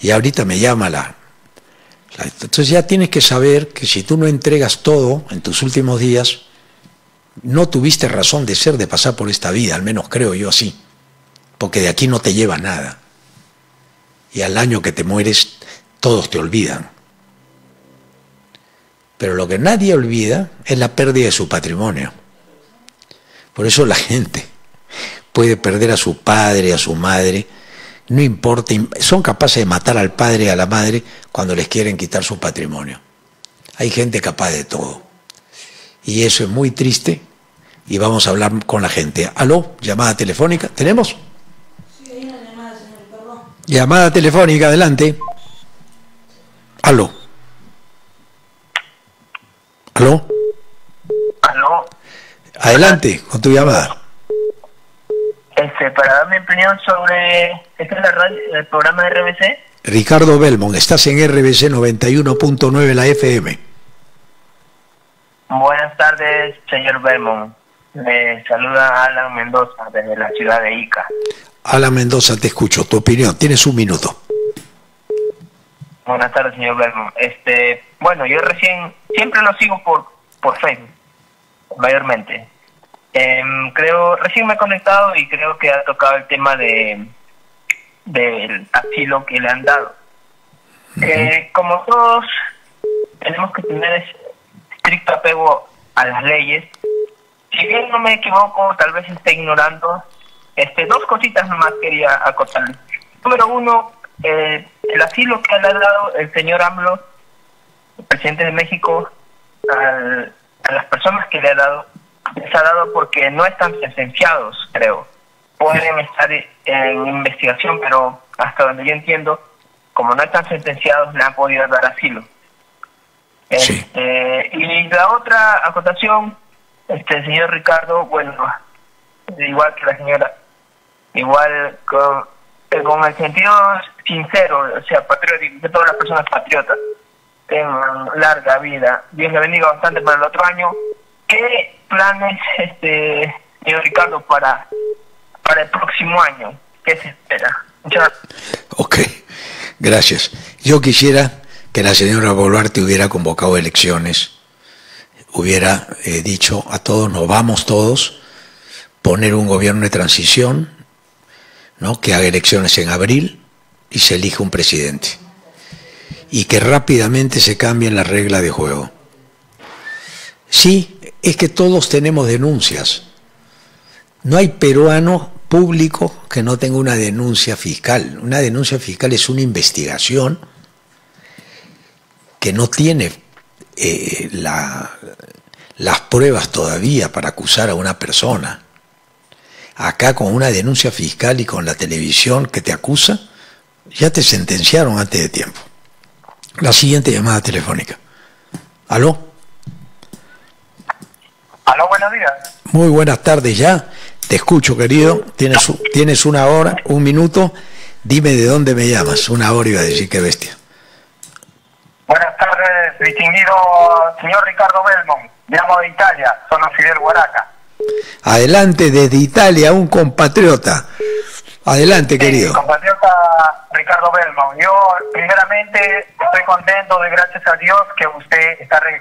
y ahorita me llama la, la... Entonces ya tienes que saber que si tú no entregas todo en tus últimos días, no tuviste razón de ser, de pasar por esta vida, al menos creo yo así, porque de aquí no te lleva nada. Y al año que te mueres, todos te olvidan. Pero lo que nadie olvida es la pérdida de su patrimonio. Por eso la gente puede perder a su padre, a su madre, no importa, son capaces de matar al padre y a la madre cuando les quieren quitar su patrimonio. Hay gente capaz de todo. Y eso es muy triste y vamos a hablar con la gente. Aló, llamada telefónica, ¿tenemos? Sí, hay una llamada, señor, perdón. Llamada telefónica, adelante. Aló. Aló. Aló. Adelante, con tu llamada. Este, para dar mi opinión sobre ¿este es la radio, el programa de RBC. Ricardo Belmont, estás en RBC 91.9 la FM. Buenas tardes, señor Belmont. Me saluda Alan Mendoza desde la ciudad de Ica. Alan Mendoza, te escucho. Tu opinión, tienes un minuto. Buenas tardes, señor Belmont. Este, bueno, yo recién, siempre lo sigo por, por Facebook, mayormente. Em, creo, recién me he conectado y creo que ha tocado el tema de del asilo que le han dado. Eh, como todos tenemos que tener estricto apego a las leyes, si bien no me equivoco, tal vez esté ignorando, este, dos cositas nomás quería acotarle. Número uno, eh, el asilo que le ha dado el señor AMLO, el presidente de México, a las personas que le ha dado, les ha dado porque no están sentenciados, creo. Pueden estar en investigación, pero hasta donde yo entiendo, como no están sentenciados, le han podido dar asilo. Este, y la otra acotación, este señor Ricardo, bueno, igual que la señora, igual con, con el sentido sincero, o sea, patriótico, que todas las personas patriotas tengan larga vida. Dios le bendiga bastante para el otro año. ¿Qué planes, este, señor Ricardo, para, para el próximo año? ¿Qué se espera? Muchas gracias. Ok, gracias. Yo quisiera que la señora Boluarte hubiera convocado elecciones, hubiera eh, dicho a todos, nos vamos todos, poner un gobierno de transición, ¿no? que haga elecciones en abril y se elige un presidente. Y que rápidamente se cambien las reglas de juego. Sí, es que todos tenemos denuncias. No hay peruano público que no tenga una denuncia fiscal. Una denuncia fiscal es una investigación que no tiene eh, las pruebas todavía para acusar a una persona. Acá con una denuncia fiscal y con la televisión que te acusa, ya te sentenciaron antes de tiempo. La siguiente llamada telefónica. ¿Aló? Aló, buenos días. Muy buenas tardes ya. Te escucho, querido. Tienes, tienes una hora, un minuto. Dime de dónde me llamas. Una hora iba a decir qué bestia. Buenas tardes, distinguido señor Ricardo Belmont. Llamo de Italia, soy Fidel Guaraca. Adelante desde Italia, un compatriota. Adelante, querido. compatriota Ricardo Belmont. Yo, primeramente, estoy contento de gracias a Dios que usted está eh,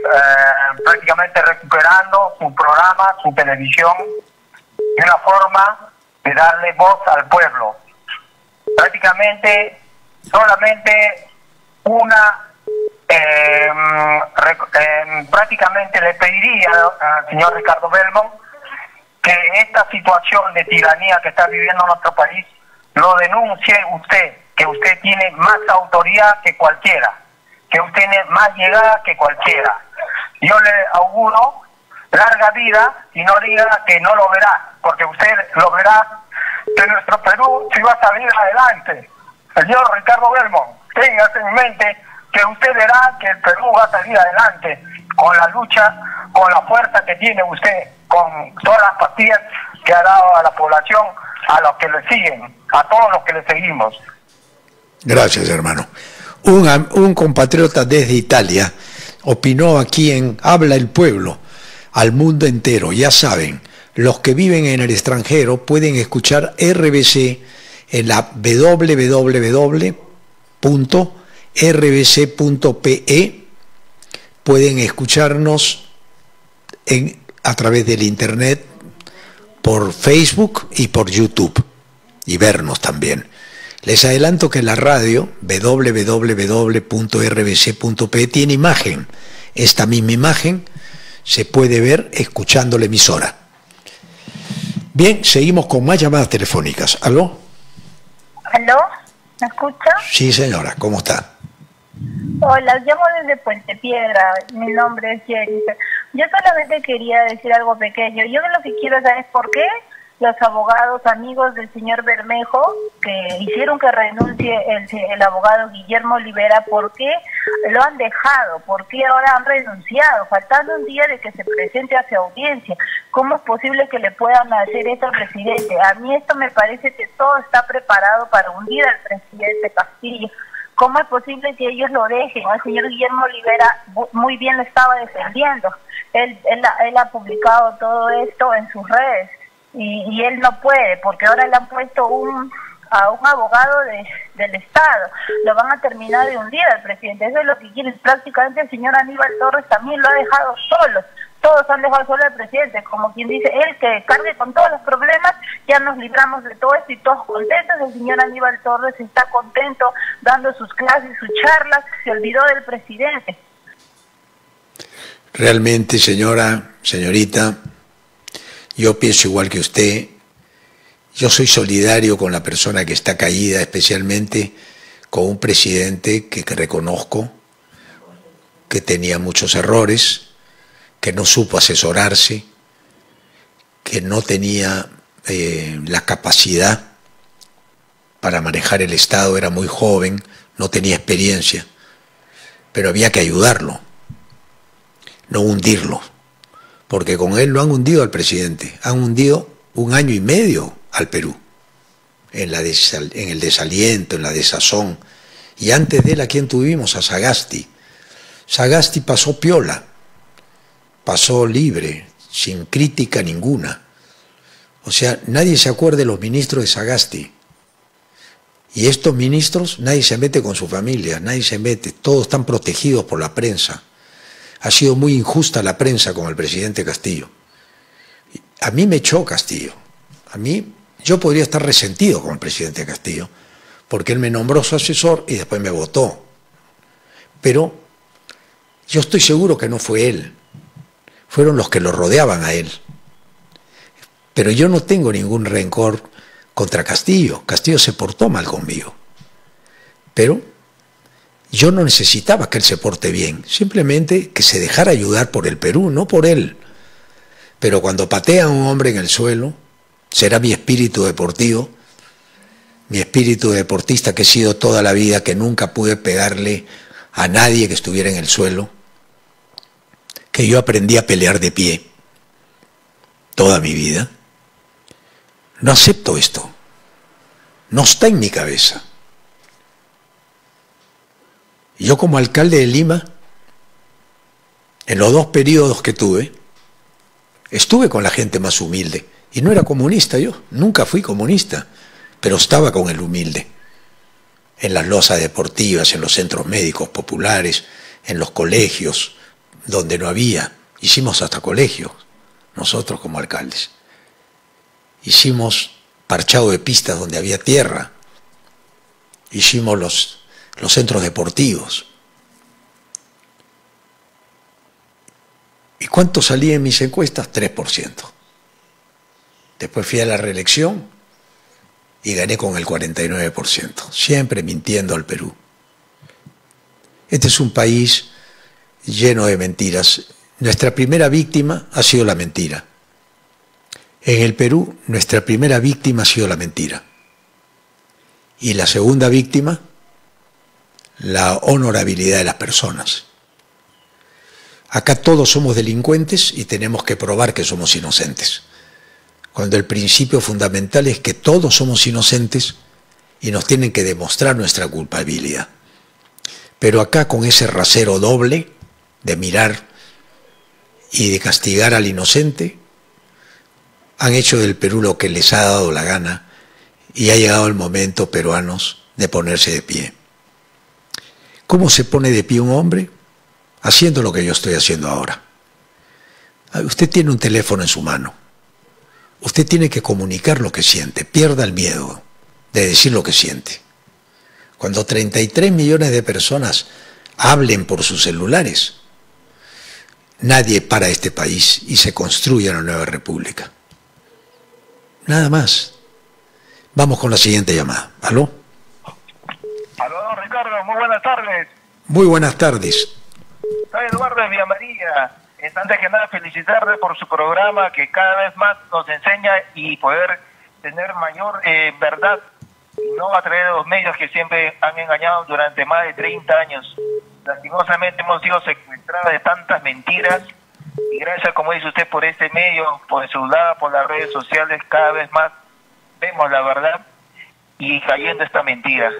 prácticamente recuperando su programa, su televisión, de una forma de darle voz al pueblo. Prácticamente, solamente una eh, prácticamente le pediría al señor Ricardo Belmont que esta situación de tiranía que está viviendo nuestro país lo denuncie usted, que usted tiene más autoridad que cualquiera, que usted tiene más llegada que cualquiera. Yo le auguro larga vida y no diga que no lo verá, porque usted lo verá que nuestro Perú si va a salir adelante. Señor Ricardo Belmont, téngase en mente que usted verá que el Perú va a salir adelante con la lucha, con la fuerza que tiene usted, con todas las pastillas que ha dado a la población, a los que le siguen, a todos los que le seguimos. Gracias, hermano. Un, compatriota desde Italia opinó aquí en Habla el Pueblo al mundo entero. Ya saben, los que viven en el extranjero pueden escuchar RBC en la www.rbc.pe. Pueden escucharnos en, a través del Internet, por Facebook y por YouTube, y vernos también. Les adelanto que la radio www.rbc.pe tiene imagen. Esta misma imagen se puede ver escuchando la emisora. Bien, seguimos con más llamadas telefónicas. ¿Aló? ¿Aló? ¿Me escucha? Sí, señora, ¿cómo está? Hola, llamo desde Puente Piedra. Mi nombre es Jennifer. Yo solamente quería decir algo pequeño. Yo lo que quiero saber es por qué los abogados amigos del señor Bermejo, que hicieron que renuncie el, el abogado Guillermo Olivera, ¿por qué lo han dejado? ¿Por qué ahora han renunciado? Faltando un día de que se presente a su audiencia. ¿Cómo es posible que le puedan hacer eso al presidente? A mí esto me parece que todo está preparado para hundir al presidente Castillo. ¿Cómo es posible que ellos lo dejen? El señor Guillermo Olivera muy bien lo estaba defendiendo. Él, él, él ha publicado todo esto en sus redes y, él no puede porque ahora le han puesto un a un abogado de, del Estado, lo van a terminar de hundir al presidente. Eso es lo que quieren. Prácticamente el señor Aníbal Torres también lo ha dejado solo. Todos han dejado solo al presidente, como quien dice, él que cargue con todos los problemas, ya nos libramos de todo esto y todos contentos. El señor Aníbal Torres está contento dando sus clases, sus charlas, se olvidó del presidente. Realmente, señora, señorita, yo pienso igual que usted. Yo soy solidario con la persona que está caída, especialmente con un presidente que, reconozco que tenía muchos errores, que no supo asesorarse, que no tenía eh, la capacidad para manejar el Estado, era muy joven, no tenía experiencia, pero había que ayudarlo no hundirlo, porque con él lo han hundido al presidente, han hundido un año y medio al Perú, en, la en el desaliento, en la desazón. Y antes de él, ¿a quién tuvimos? A Sagasti. Sagasti pasó piola, pasó libre, sin crítica ninguna. O sea, nadie se acuerda de los ministros de Sagasti. Y estos ministros, nadie se mete con su familia, nadie se mete, todos están protegidos por la prensa ha sido muy injusta la prensa con el presidente Castillo. A mí me echó Castillo. A mí, yo podría estar resentido con el presidente Castillo, porque él me nombró su asesor y después me votó. Pero yo estoy seguro que no fue él, fueron los que lo rodeaban a él. Pero yo no tengo ningún rencor contra Castillo. Castillo se portó mal conmigo. Pero yo no necesitaba que él se porte bien, simplemente que se dejara ayudar por el Perú, no por él. Pero cuando patea a un hombre en el suelo, será mi espíritu deportivo, mi espíritu deportista que he sido toda la vida, que nunca pude pegarle a nadie que estuviera en el suelo, que yo aprendí a pelear de pie toda mi vida. No acepto esto. No está en mi cabeza. Yo como alcalde de Lima, en los dos periodos que tuve, estuve con la gente más humilde. Y no era comunista yo, nunca fui comunista, pero estaba con el humilde. En las losas deportivas, en los centros médicos populares, en los colegios, donde no había. Hicimos hasta colegios, nosotros como alcaldes. Hicimos parchado de pistas donde había tierra. Hicimos los los centros deportivos. ¿Y cuánto salía en mis encuestas? 3%. Después fui a la reelección y gané con el 49%, siempre mintiendo al Perú. Este es un país lleno de mentiras. Nuestra primera víctima ha sido la mentira. En el Perú, nuestra primera víctima ha sido la mentira. Y la segunda víctima, la honorabilidad de las personas. Acá todos somos delincuentes y tenemos que probar que somos inocentes. Cuando el principio fundamental es que todos somos inocentes y nos tienen que demostrar nuestra culpabilidad. Pero acá con ese rasero doble de mirar y de castigar al inocente, han hecho del Perú lo que les ha dado la gana y ha llegado el momento, peruanos, de ponerse de pie. ¿Cómo se pone de pie un hombre? Haciendo lo que yo estoy haciendo ahora. Ah, usted tiene un teléfono en su mano. Usted tiene que comunicar lo que siente. Pierda el miedo de decir lo que siente. Cuando 33 millones de personas hablen por sus celulares, nadie para este país y se construye una nueva república. Nada más. Vamos con la siguiente llamada. ¿Aló? Muy buenas tardes. Muy buenas tardes. Soy Eduardo de Villa María. antes que nada felicitarle por su programa que cada vez más nos enseña y poder tener mayor eh, verdad no a través de los medios que siempre han engañado durante más de 30 años. Lastimosamente hemos sido secuestrados de tantas mentiras y gracias, como dice usted, por este medio, por el celular, por las redes sociales, cada vez más vemos la verdad y cayendo esta mentira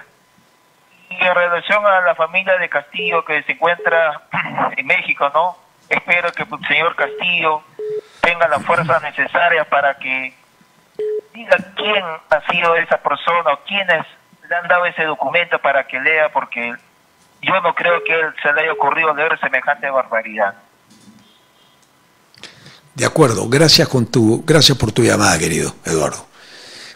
en relación a la familia de Castillo que se encuentra (clears throat) en México, ¿no? Espero que el señor Castillo tenga la fuerza necesaria para que diga quién ha sido esa persona o quiénes le han dado ese documento para que lea, porque yo no creo que él se le haya ocurrido leer semejante barbaridad. De acuerdo, gracias, con tu, gracias por tu llamada, querido Eduardo.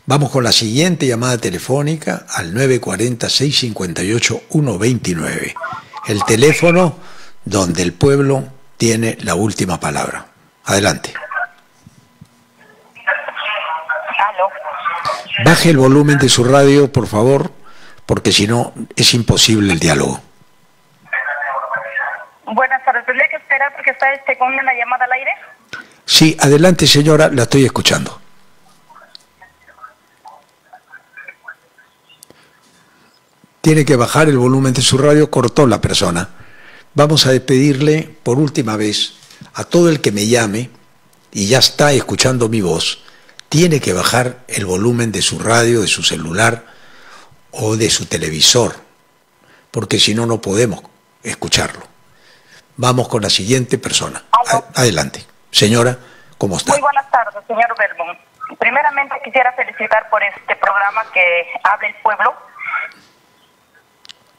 Vamos con la siguiente llamada telefónica al 940-658-129, el teléfono donde el pueblo tiene la última palabra. Adelante. Baje el volumen de su radio, por favor, porque si no es imposible el diálogo. Buenas tardes, ¿tendría que esperar porque está este, con una llamada al aire? Sí, adelante señora, la estoy escuchando. Tiene que bajar el volumen de su radio, cortó la persona. Vamos a despedirle por última vez a todo el que me llame y ya está escuchando mi voz tiene que bajar el volumen de su radio, de su celular o de su televisor, porque si no, no podemos escucharlo. Vamos con la siguiente persona. Adelante. Señora, ¿cómo está? Muy buenas tardes, señor Belmont. Primeramente quisiera felicitar por este programa que habla el pueblo.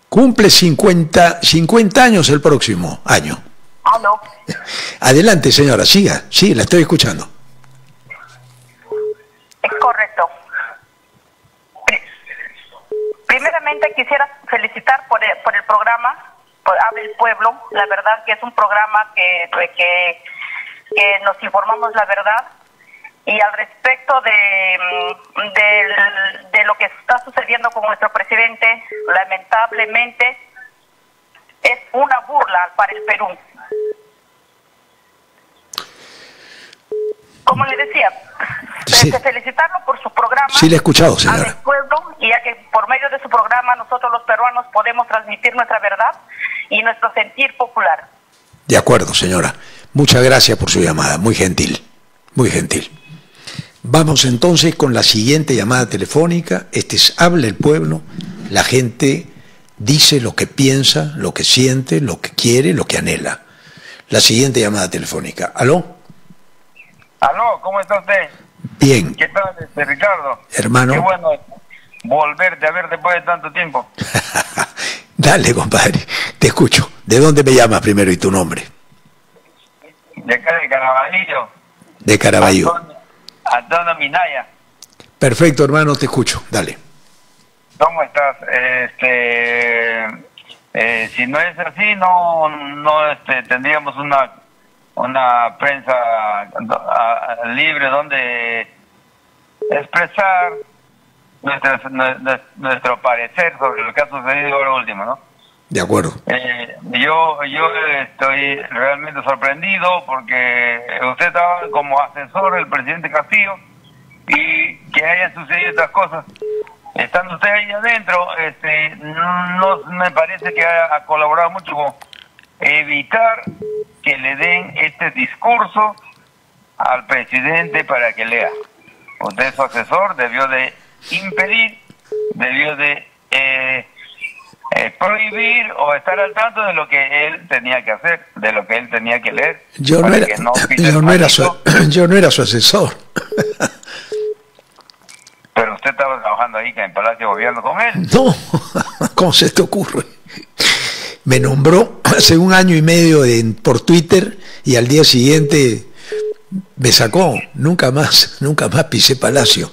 Cumple 50, 50 años el próximo año. ¿Aló? Adelante, señora, siga, sí, la estoy escuchando. Es correcto. Primeramente quisiera felicitar por el, por el programa, por Abre el Pueblo. La verdad que es un programa que, que, que nos informamos la verdad. Y al respecto de, mm, de, de lo que está sucediendo con nuestro presidente, lamentablemente es una burla para el Perú. Como le decía, Sí. felicitarlo por su programa. Sí, le he escuchado, señora. Al pueblo, y ya que por medio de su programa nosotros los peruanos podemos transmitir nuestra verdad y nuestro sentir popular. De acuerdo, señora. Muchas gracias por su llamada. Muy gentil. Muy gentil. Vamos entonces con la siguiente llamada telefónica. Este es Habla el Pueblo. La gente dice lo que piensa, lo que siente, lo que quiere, lo que anhela. La siguiente llamada telefónica. ¿Aló? Aló, ¿cómo está usted? Bien. ¿Qué tal, este, Ricardo? Hermano. Qué bueno volverte a ver después de tanto tiempo. (laughs) Dale, compadre. Te escucho. ¿De dónde me llamas primero y tu nombre? De acá de Caraballo. De Caraballo. Antonio, Antonio Minaya. Perfecto, hermano, te escucho. Dale. ¿Cómo estás? Este, eh, si no es así, no, no este, tendríamos una una prensa libre donde expresar nuestro, nuestro parecer sobre lo que ha sucedido ahora último, ¿no? De acuerdo. Eh, yo, yo estoy realmente sorprendido porque usted estaba como asesor del presidente Castillo y que hayan sucedido estas cosas. Estando usted ahí adentro, este, no me parece que ha, colaborado mucho con evitar que le den este discurso al presidente para que lea. Usted, su asesor, debió de impedir, debió de eh, eh, prohibir o estar al tanto de lo que él tenía que hacer, de lo que él tenía que leer. Yo, no era, (clears throat) yo, no era, su, (clears throat) yo no era su asesor. (laughs) Pero usted estaba trabajando ahí en Palacio de Gobierno con él. No, (laughs) ¿cómo se te ocurre? Me nombró hace un año y medio por Twitter y al día siguiente me sacó. Nunca más, nunca más pisé Palacio.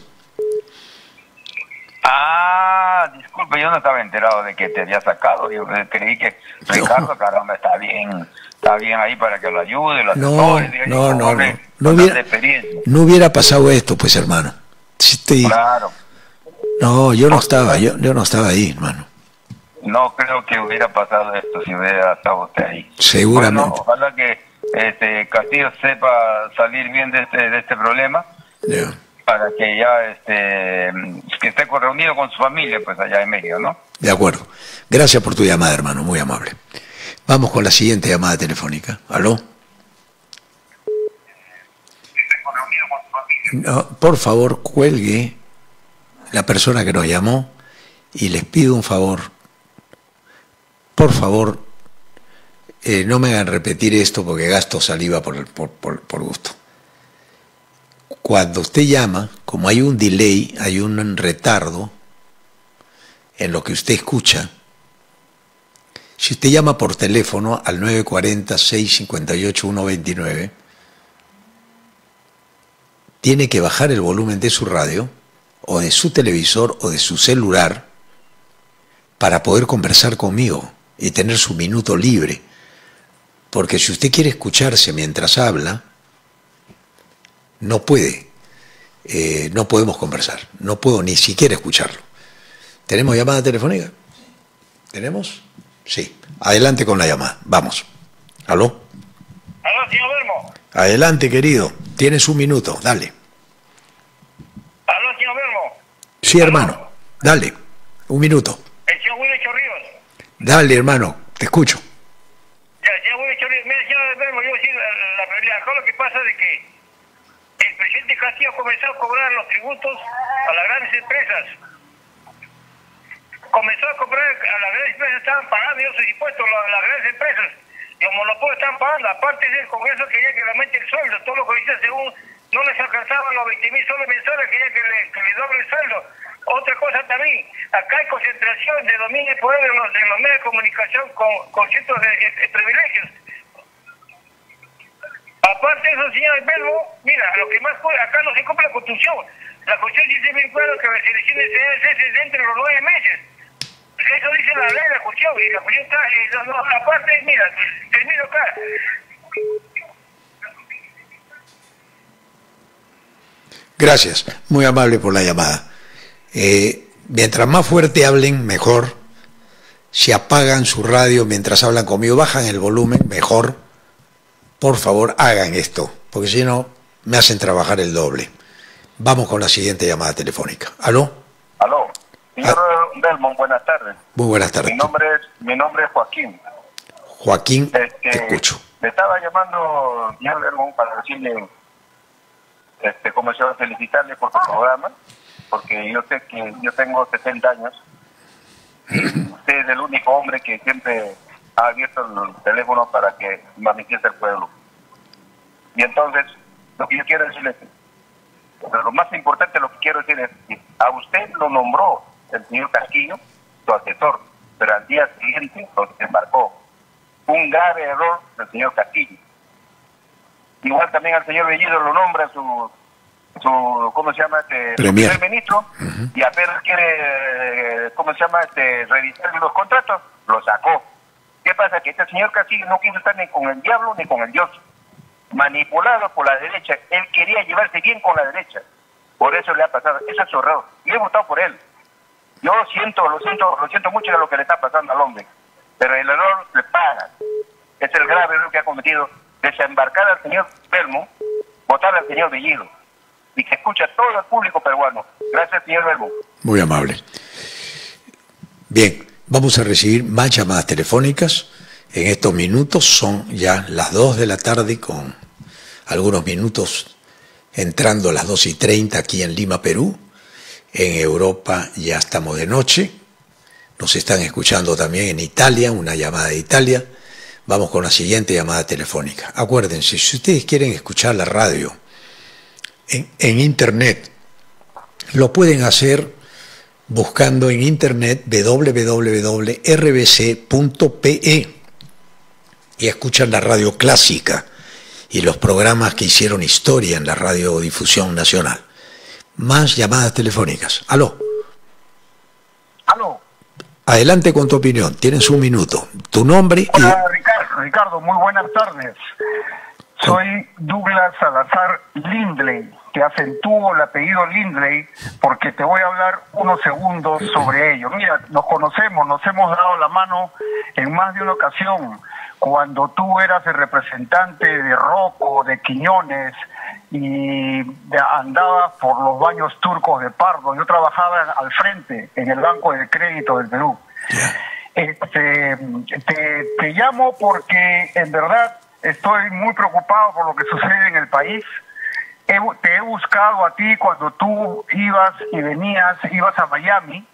Ah, disculpe, yo no estaba enterado de que te había sacado. Yo creí que Ricardo, caramba, está bien, está bien ahí para que lo ayude, lo no, no, no, no, no, hubiera, no hubiera pasado esto, pues, hermano. claro. No, yo no estaba, yo, yo no estaba ahí, hermano. No creo que hubiera pasado esto si hubiera estado usted ahí. Seguramente. ojalá que este Castillo sepa salir bien de este, de este problema. Para que ya este, que esté reunido con su familia, pues allá en México, ¿no? De acuerdo. Gracias por tu llamada, hermano, muy amable. Vamos con la siguiente llamada telefónica. ¿Aló? No, por favor, cuelgue la persona que nos llamó y les pido un favor. Por favor, eh, no me hagan repetir esto porque gasto saliva por, por, por, por gusto. Cuando usted llama, como hay un delay, hay un retardo en lo que usted escucha, si usted llama por teléfono al 940-658-129, tiene que bajar el volumen de su radio o de su televisor o de su celular para poder conversar conmigo y tener su minuto libre. Porque si usted quiere escucharse mientras habla, no puede. Eh, no podemos conversar. No puedo ni siquiera escucharlo. ¿Tenemos llamada telefónica? ¿Tenemos? Sí. Adelante con la llamada. Vamos. ¿Aló? Aló, señor Vermo. Adelante, querido. Tienes un minuto. Dale. Aló, señor Vermo. Sí, hermano. Dale. Un minuto. El señor Willy Chorrillos. Dale, hermano. Te escucho. Ya, señor Willy Chorrillos. Mira, señor Vermo, yo voy a decir la, la realidad. Acá lo que pasa de que el presidente Castillo comenzó a cobrar los tributos a las grandes empresas. Comenzó a cobrar a las grandes empresas, estaban pagando sus impuestos, las, grandes empresas. Los monopolios estaban pagando, aparte del Congreso quería que le aumente el sueldo, todo lo que dice según no les alcanzaban los 20 mil soles mensuales, quería que le, que le doble el sueldo. Otra cosa también, acá hay concentración de dominio y poder de los, los medios de comunicación con, ciertos privilegios. Aparte de eso, señor Belmo, mira, lo que más puede, acá no se cumple la Constitución. La Constitución dice bien claro que las elecciones se dentro de los nueve meses. Eso dice la ley de la Constitución, y la Constitución está, eh, aparte, mira, termino acá. Gracias. Muy amable por la llamada. Eh, mientras más fuerte hablen, mejor. Si apagan su radio mientras hablan conmigo, bajan el volumen, mejor. Por favor, hagan esto, porque si no, me hacen trabajar el doble. Vamos con la siguiente llamada telefónica. ¿Aló? Aló. Señor Belmont, buenas tardes. Muy buenas tardes. Mi nombre es, mi nombre es Joaquín. Joaquín, Este, te escucho. Le estaba llamando, señor Belmont, para decirle, este, como yo, felicitarle por su programa, porque yo sé que yo tengo 70 años. (clears throat) Usted es el único hombre que siempre ha abierto el teléfono para que manifieste el pueblo. Y entonces, lo que yo quiero decirle es, pero lo más importante lo que quiero decir es que a usted lo nombró el señor Castillo, su asesor, pero al día siguiente lo desembarcó. Un grave error del señor Castillo. Igual también al señor Bellido lo nombra su, su ¿cómo se llama? Este, Premier. primer ministro, y apenas quiere, eh, ¿cómo se llama? Este, revisar los contratos, lo sacó. ¿Qué pasa? Que este señor Castillo no quiso estar ni con el diablo ni con el Dios. Manipulado por la derecha. Él quería llevarse bien con la derecha. Por eso le ha pasado. Eso es su error. Y he votado por él. Yo siento, lo siento, lo siento mucho de lo que le está pasando al hombre. Pero el error le paga. Es el grave error que ha cometido. Desembarcar al señor Belmo, votar al señor Bellido. Y que escucha a todo el público peruano. Gracias, señor Belmo. Muy amable. Bien, vamos a recibir más llamadas telefónicas. En estos minutos son ya las 2 de la tarde con algunos minutos entrando a las 2 y 30 aquí en Lima, Perú. En Europa ya estamos de noche. Nos están escuchando también en Italia, una llamada de Italia. Vamos con la siguiente llamada telefónica. Acuérdense, si ustedes quieren escuchar la radio en, en Internet, lo pueden hacer buscando en Internet www.rbc.pe y escuchan la radio clásica y los programas que hicieron historia en la radiodifusión nacional. Más llamadas telefónicas. Aló. Aló. Adelante con tu opinión. Tienes un minuto. Tu nombre y... Hola, Ricardo. Ricardo, muy buenas tardes. Soy Douglas Salazar Lindley. Te acentúo el apellido Lindley porque te voy a hablar unos segundos sobre ello. Mira, nos conocemos, nos hemos dado la mano en más de una ocasión cuando tú eras el representante de Rocco, de Quiñones y andabas por los baños turcos de Pardo. Yo trabajaba al frente en el Banco de Crédito del Perú. Este, te, te llamo porque en verdad estoy muy preocupado por lo que sucede en el país. He te he buscado a ti cuando tú ibas y venías, ibas a Miami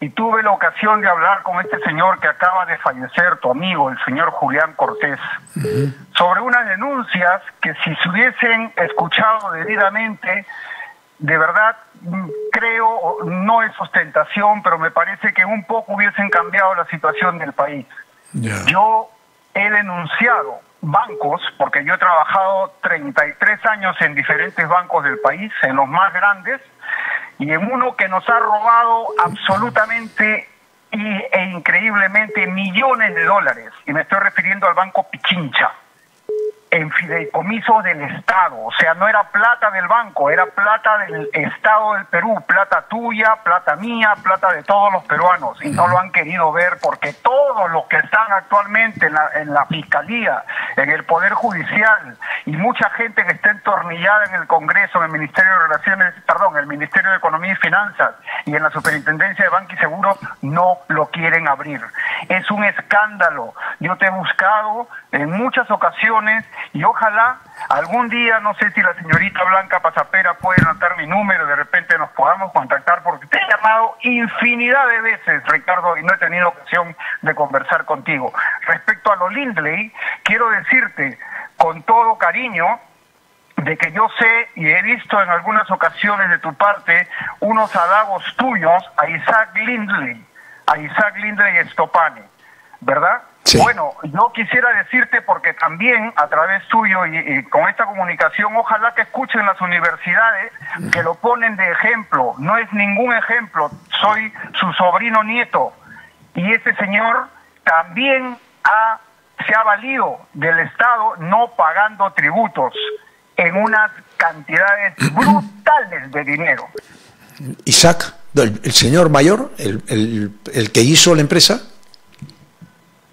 y tuve la ocasión de hablar con este señor que acaba de fallecer, tu amigo, el señor Julián Cortés, sobre unas denuncias que si se hubiesen escuchado debidamente, de verdad mm, creo, no es ostentación, pero me parece que un poco hubiesen cambiado la situación del país. Yo he denunciado bancos, porque yo he trabajado 33 años en diferentes bancos del país, en los más grandes, y en uno que nos ha robado absolutamente y, e increíblemente millones de dólares, y me estoy refiriendo al Banco Pichincha en fideicomisos del Estado, o sea, no era plata del banco, era plata del Estado del Perú, plata tuya, plata mía, plata de todos los peruanos, y no lo han querido ver porque todos los que están actualmente en la, en la Fiscalía, en el Poder Judicial, y mucha gente que está entornillada en el Congreso, en el Ministerio de Relaciones, perdón, el Ministerio de Economía y Finanzas y en la Superintendencia de Banco y Seguros, no lo quieren abrir. Es un escándalo. Yo te he buscado en muchas ocasiones y ojalá algún día, no sé si la señorita Blanca Pasapera puede anotar mi número, de repente nos podamos contactar, porque te he llamado infinidad de veces, Ricardo, y no he tenido ocasión de conversar contigo. Respecto a lo Lindley, quiero decirte con todo cariño, de que yo sé y he visto en algunas ocasiones de tu parte unos halagos tuyos a Isaac Lindley, a Isaac Lindley Estopani, ¿verdad? Bueno, yo quisiera decirte porque también a través tuyo y, con esta comunicación, ojalá que escuchen las universidades que lo ponen de ejemplo. No es ningún ejemplo, soy su sobrino nieto y ese señor también ha, se ha valido del Estado no pagando tributos en unas cantidades (clears throat) brutales de dinero. Isaac, el, señor mayor, el, el, el que hizo la empresa.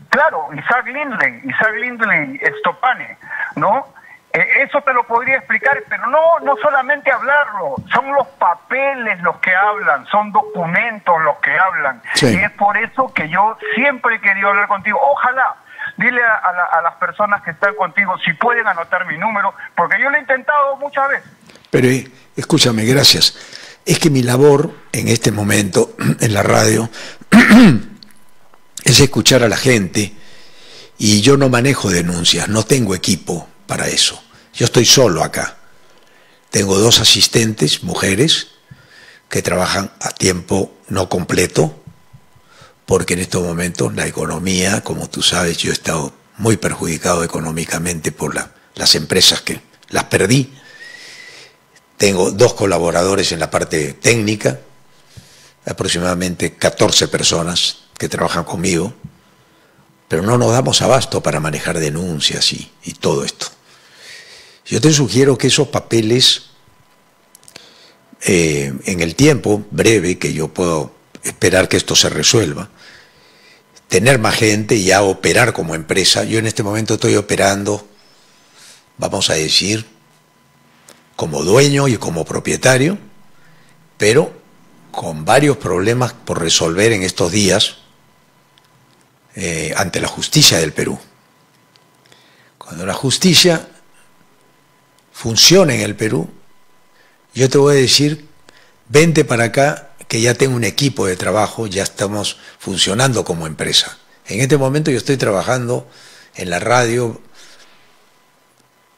Claro, Isaac Lindley, Isaac Lindley Estopane, ¿no? Eh, eso te lo podría explicar, pero no, no solamente hablarlo, son los papeles los que hablan, son documentos los que hablan. Y es por eso que yo siempre he querido hablar contigo. Ojalá, dile a, las personas que están contigo si pueden anotar mi número, porque yo lo he intentado muchas veces. Pero eh, escúchame, gracias. Es que mi labor en este momento (clears throat) en la radio (clears throat) es escuchar a la gente y yo no manejo denuncias, no tengo equipo para eso. Yo estoy solo acá. Tengo dos asistentes, mujeres, que trabajan a tiempo no completo, porque en estos momentos la economía, como tú sabes, yo he estado muy perjudicado económicamente por las empresas que las perdí. Tengo dos colaboradores en la parte técnica, aproximadamente 14 personas que trabajan conmigo, pero no nos damos abasto para manejar denuncias y, todo esto. Yo te sugiero que esos papeles, eh, en el tiempo breve que yo puedo esperar que esto se resuelva, tener más gente y ya operar como empresa. Yo en este momento estoy operando, vamos a decir, como dueño y como propietario, pero con varios problemas por resolver en estos días eh, ante la justicia del Perú. Cuando la justicia funciona en el Perú, yo te voy a decir, vente para acá, que ya tengo un equipo de trabajo, ya estamos funcionando como empresa. En este momento yo estoy trabajando en la radio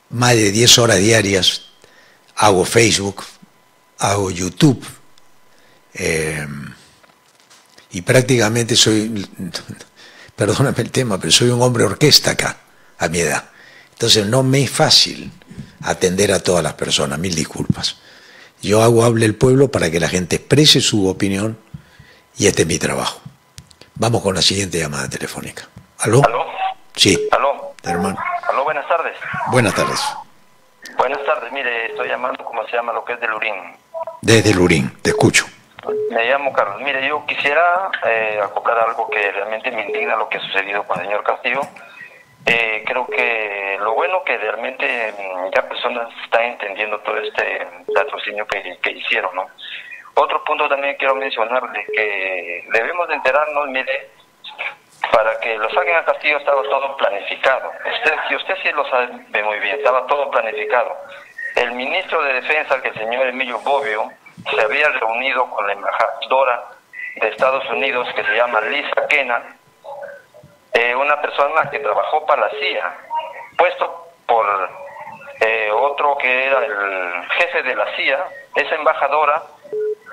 más de 10 horas diarias, hago Facebook, hago YouTube, eh, y prácticamente soy perdóname el tema, pero soy un hombre orquesta acá, a mi edad. Entonces no me es fácil atender a todas las personas, mil disculpas. Yo hago hable el pueblo para que la gente exprese su opinión y este es mi trabajo. Vamos con la siguiente llamada telefónica. ¿Aló? ¿Aló? Sí. ¿Aló? Hermano. ¿Aló? Buenas tardes. Buenas tardes. Buenas tardes. Mire, estoy llamando, como se llama, lo que es de Lurín. Desde Lurín, te escucho. Me llamo Carlos. Mire, yo quisiera eh, algo que realmente me indigna lo que ha sucedido con el señor Castillo. Eh, creo que lo bueno que realmente mm, ya personas están entendiendo todo este patrocinio que, que hicieron, ¿no? Otro punto también quiero mencionarle que debemos de enterarnos, mire, para que lo saquen a Castillo estaba todo planificado. Usted, y usted sí lo sabe muy bien, estaba todo planificado. El ministro de Defensa, que el señor Emilio Bobbio, se había reunido con la embajadora de Estados Unidos que se llama Lisa Kena, eh, una persona que trabajó para la CIA, puesto por eh, otro que era el jefe de la CIA, esa embajadora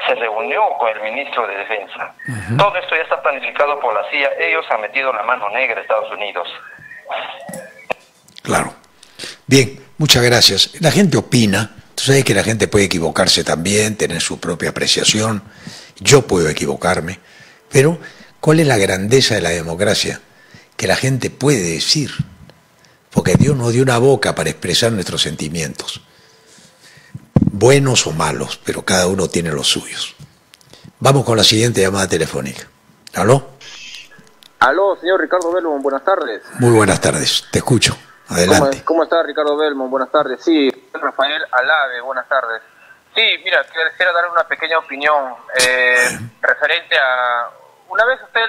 se reunió con el ministro de Defensa. Todo esto ya está planificado por la CIA. Ellos han metido la mano negra a Estados Unidos. Claro. Bien, muchas gracias. La gente opina. Tú sabes que la gente puede equivocarse también, tener su propia apreciación. Yo puedo equivocarme. Pero, ¿cuál es la grandeza de la democracia? Que la gente puede decir. Porque Dios nos dio una boca para expresar nuestros sentimientos buenos o malos, pero cada uno tiene los suyos. Vamos con la siguiente llamada telefónica. ¿Aló? Aló, señor Ricardo Belmont, buenas tardes. Muy buenas tardes, te escucho. Adelante. ¿Cómo, está Ricardo Belmont? Buenas tardes. Sí, Rafael Alave, buenas tardes. Sí, mira, quisiera dar una pequeña opinión eh, (clears throat) referente a... Una vez usted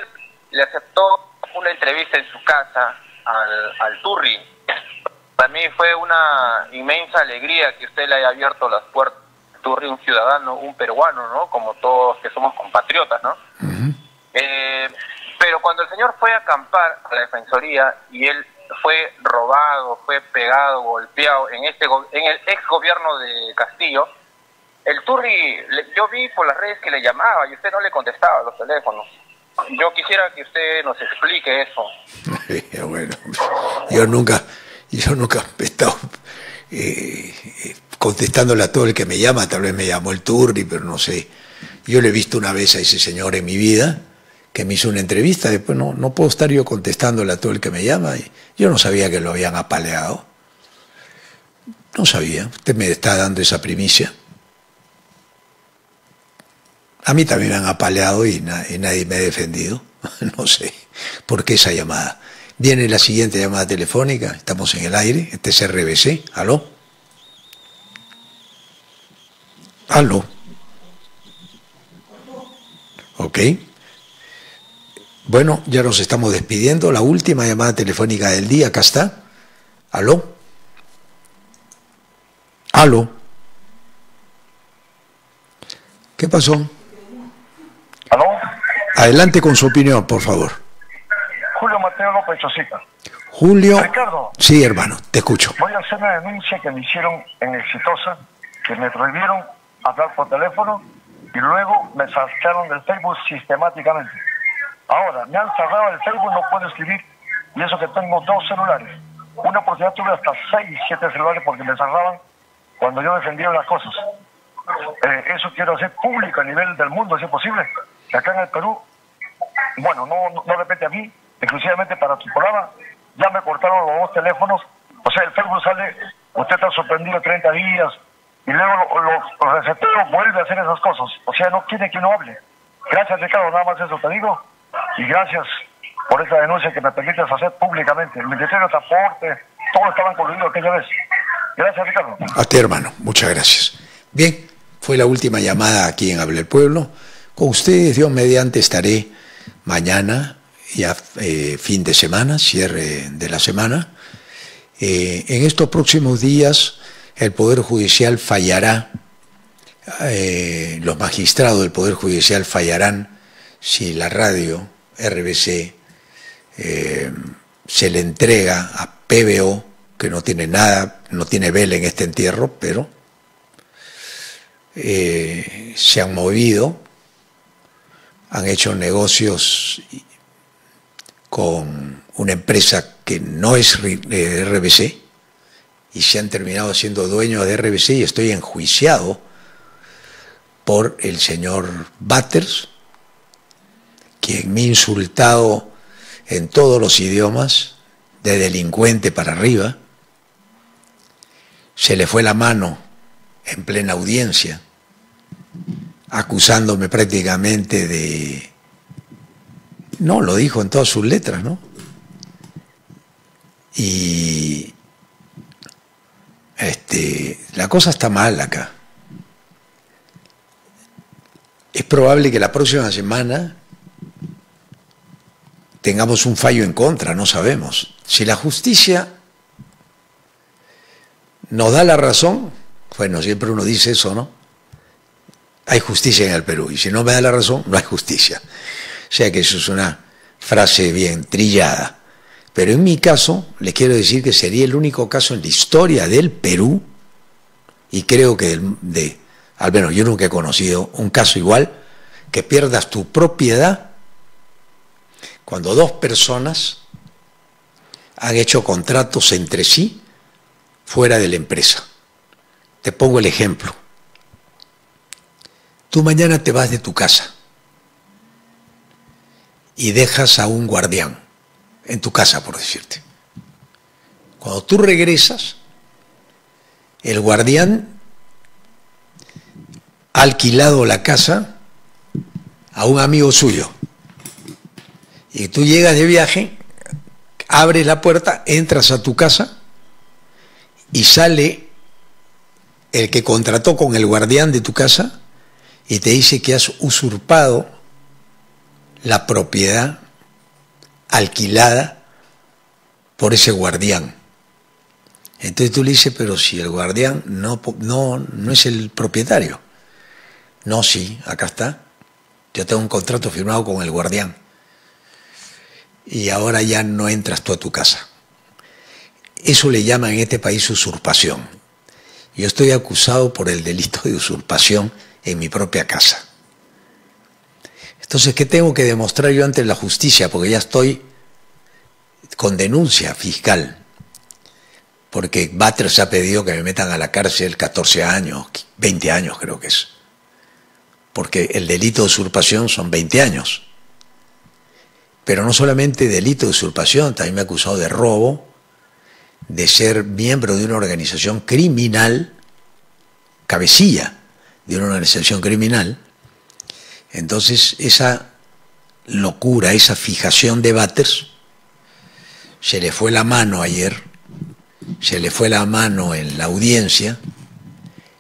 le aceptó una entrevista en su casa al, al Turri, para mí fue una inmensa alegría que usted le haya abierto las puertas a un ciudadano, un peruano, ¿no? Como todos que somos compatriotas, ¿no? Eh, pero cuando el señor fue a acampar a la defensoría y él fue robado, fue pegado, golpeado en este en el ex gobierno de Castillo, el Turri, yo vi por las redes que le llamaba y usted no le contestaba los teléfonos. Yo quisiera que usted nos explique eso. (laughs) bueno, yo nunca, yo nunca he estado eh, contestándole a todo el que me llama, tal vez me llamó el Turri, pero no sé. Yo le he visto una vez a ese señor en mi vida que me hizo una entrevista, después no, no puedo estar yo contestándole a todo el que me llama. Yo no sabía que lo habían apaleado. No sabía. Usted me está dando esa primicia. A mí también me han apaleado y, y nadie me ha defendido. (laughs) no sé por qué esa llamada. Viene la siguiente llamada telefónica, estamos en el aire, este es RBC, aló. Aló. Ok. Bueno, ya nos estamos despidiendo. La última llamada telefónica del día, acá está. Aló. Aló. ¿Qué pasó? ¿Aló? Adelante con su opinión, por favor. Julio Mateo López Chosica. Julio. Ricardo. Sí, hermano, te escucho. Voy a hacer una denuncia que me hicieron en Exitosa, que me prohibieron hablar por teléfono y luego me sacaron del Facebook sistemáticamente. Ahora, me han cerrado el Facebook, no puedo escribir, y eso que tengo dos celulares. Una oportunidad tuve hasta seis, siete celulares porque me cerraban cuando yo defendía las cosas. Eh, eso quiero hacer público a nivel del mundo, si es posible. Que acá en el Perú, bueno, no, no, depende a mí, exclusivamente para tu programa. Ya me cortaron los dos teléfonos. O sea, el Facebook sale, usted está sorprendido 30 días y luego los, receptores vuelven a hacer esas cosas. O sea, no quiere que uno hable. Gracias, Ricardo, nada más eso te digo. Y gracias por esta denuncia que me permites hacer públicamente. El Ministerio de Transporte, todos estaban coludidos aquella vez. Gracias, Ricardo. A ti, hermano. Muchas gracias. Bien, fue la última llamada aquí en Hable el Pueblo. Con ustedes, Dios mediante, estaré mañana ya eh, fin de semana, cierre de la semana. Eh, en estos próximos días el Poder Judicial fallará, eh, los magistrados del Poder Judicial fallarán si la radio RBC se le entrega a PBO, que no tiene nada, no tiene vela en este entierro, pero se han movido, han hecho negocios con una empresa que no es RBC y se han terminado siendo dueños de RBC y estoy enjuiciado por el señor Batters, quien me ha insultado en todos los idiomas, de delincuente para arriba, se le fue la mano en plena audiencia, acusándome prácticamente de no, lo dijo en todas sus letras, ¿no? Y este, la cosa está mal acá. Es probable que la próxima semana tengamos un fallo en contra, no sabemos. Si la justicia nos da la razón, bueno, siempre uno dice eso, ¿no? hay justicia en el Perú. Y si no me da la razón, no hay justicia. O sea que eso es una frase bien trillada. Pero en mi caso, les quiero decir que sería el único caso en la historia del Perú, y creo que de, al menos yo nunca he conocido un caso igual, que pierdas tu propiedad cuando dos personas han hecho contratos entre sí fuera de la empresa. Te pongo el ejemplo. Tú mañana te vas de tu casa y dejas a un guardián en tu casa, por decirte. Cuando tú regresas, el guardián ha alquilado la casa a un amigo suyo. Y tú llegas de viaje, abres la puerta, entras a tu casa y sale el que contrató con el guardián de tu casa y te dice que has usurpado la propiedad alquilada por ese guardián. Entonces tú le dices, pero si el guardián no, no, no es el propietario. No, sí, acá está. Yo tengo un contrato firmado con el guardián. Y ahora ya no entras tú a tu casa. Eso le llaman en este país usurpación. Yo estoy acusado por el delito de usurpación en mi propia casa. Entonces, ¿qué tengo que demostrar yo ante la justicia? Porque ya estoy con denuncia fiscal. Porque se ha pedido que me metan a la cárcel 14 años, 20 años creo que es. Porque el delito de usurpación son 20 años. Pero no solamente delito de usurpación, también me ha acusado de robo, de ser miembro de una organización criminal, cabecilla de una organización criminal, entonces esa locura, esa fijación de Batters, se le fue la mano ayer, se le fue la mano en la audiencia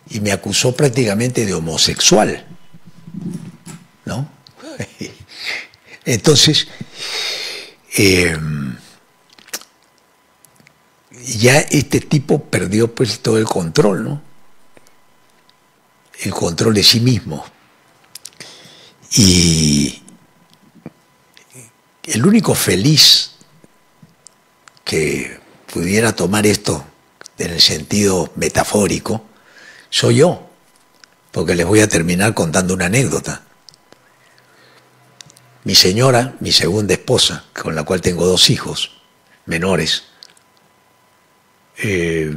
y me acusó prácticamente de homosexual. ¿No? (laughs) Entonces, em, ya este tipo perdió pues todo el control, ¿no? El control de sí mismo. Y el único feliz que pudiera tomar esto en el sentido metafórico soy yo, porque les voy a terminar contando una anécdota. Mi señora, mi segunda esposa, con la cual tengo dos hijos menores, eh,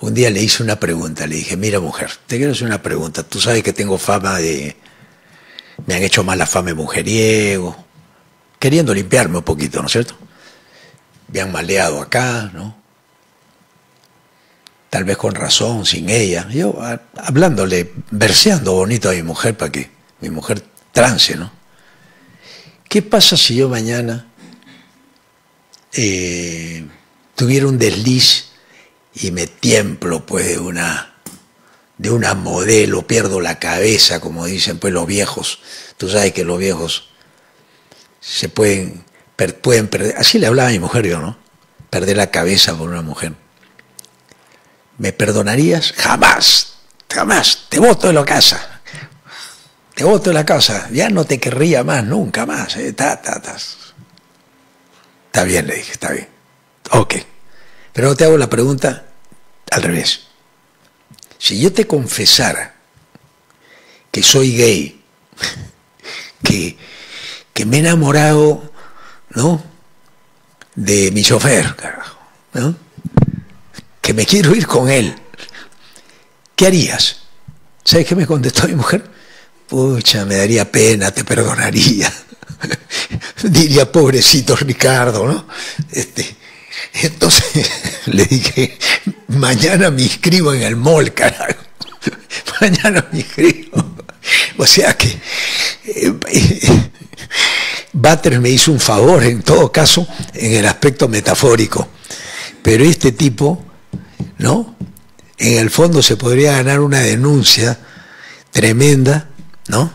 un día le hice una pregunta, le dije, mira mujer, te quiero hacer una pregunta, tú sabes que tengo fama de me han hecho mala fama de mujeriego, queriendo limpiarme un poquito, ¿no es cierto? Me han maleado acá, ¿no? Tal vez con razón, sin ella. Yo hablándole, verseando bonito a mi mujer para que mi mujer trance, ¿no? ¿Qué pasa si yo mañana eh, tuviera un desliz y me tiemplo pues de una de una modelo, pierdo la cabeza, como dicen pues los viejos. Tú sabes que los viejos se pueden, pueden perder, así le hablaba a mi mujer yo, ¿no? Perder la cabeza por una mujer. ¿Me perdonarías? Jamás, jamás. Te voto de la casa. Te voto de la casa. Ya no te querría más, nunca más. ¿eh? Ta, ta, ta. Está bien, le dije, está bien. Ok. Pero te hago la pregunta al revés. Si yo te confesara que soy gay, (laughs) que, que me he enamorado, ¿no? De mi chofer, carajo, ¿no? Que me quiero ir con él. ¿Qué harías? ¿Sabes qué me contestó mi mujer? Pucha, me daría pena, te perdonaría. (laughs) Diría, pobrecito Ricardo, ¿no? Este, entonces (laughs) le dije, mañana me inscribo en el mall, carajo. (laughs) Mañana me inscribo. O sea que eh, me hizo un favor en todo caso en el aspecto metafórico. Pero este tipo, ¿no? En el fondo se podría ganar una denuncia tremenda, ¿no?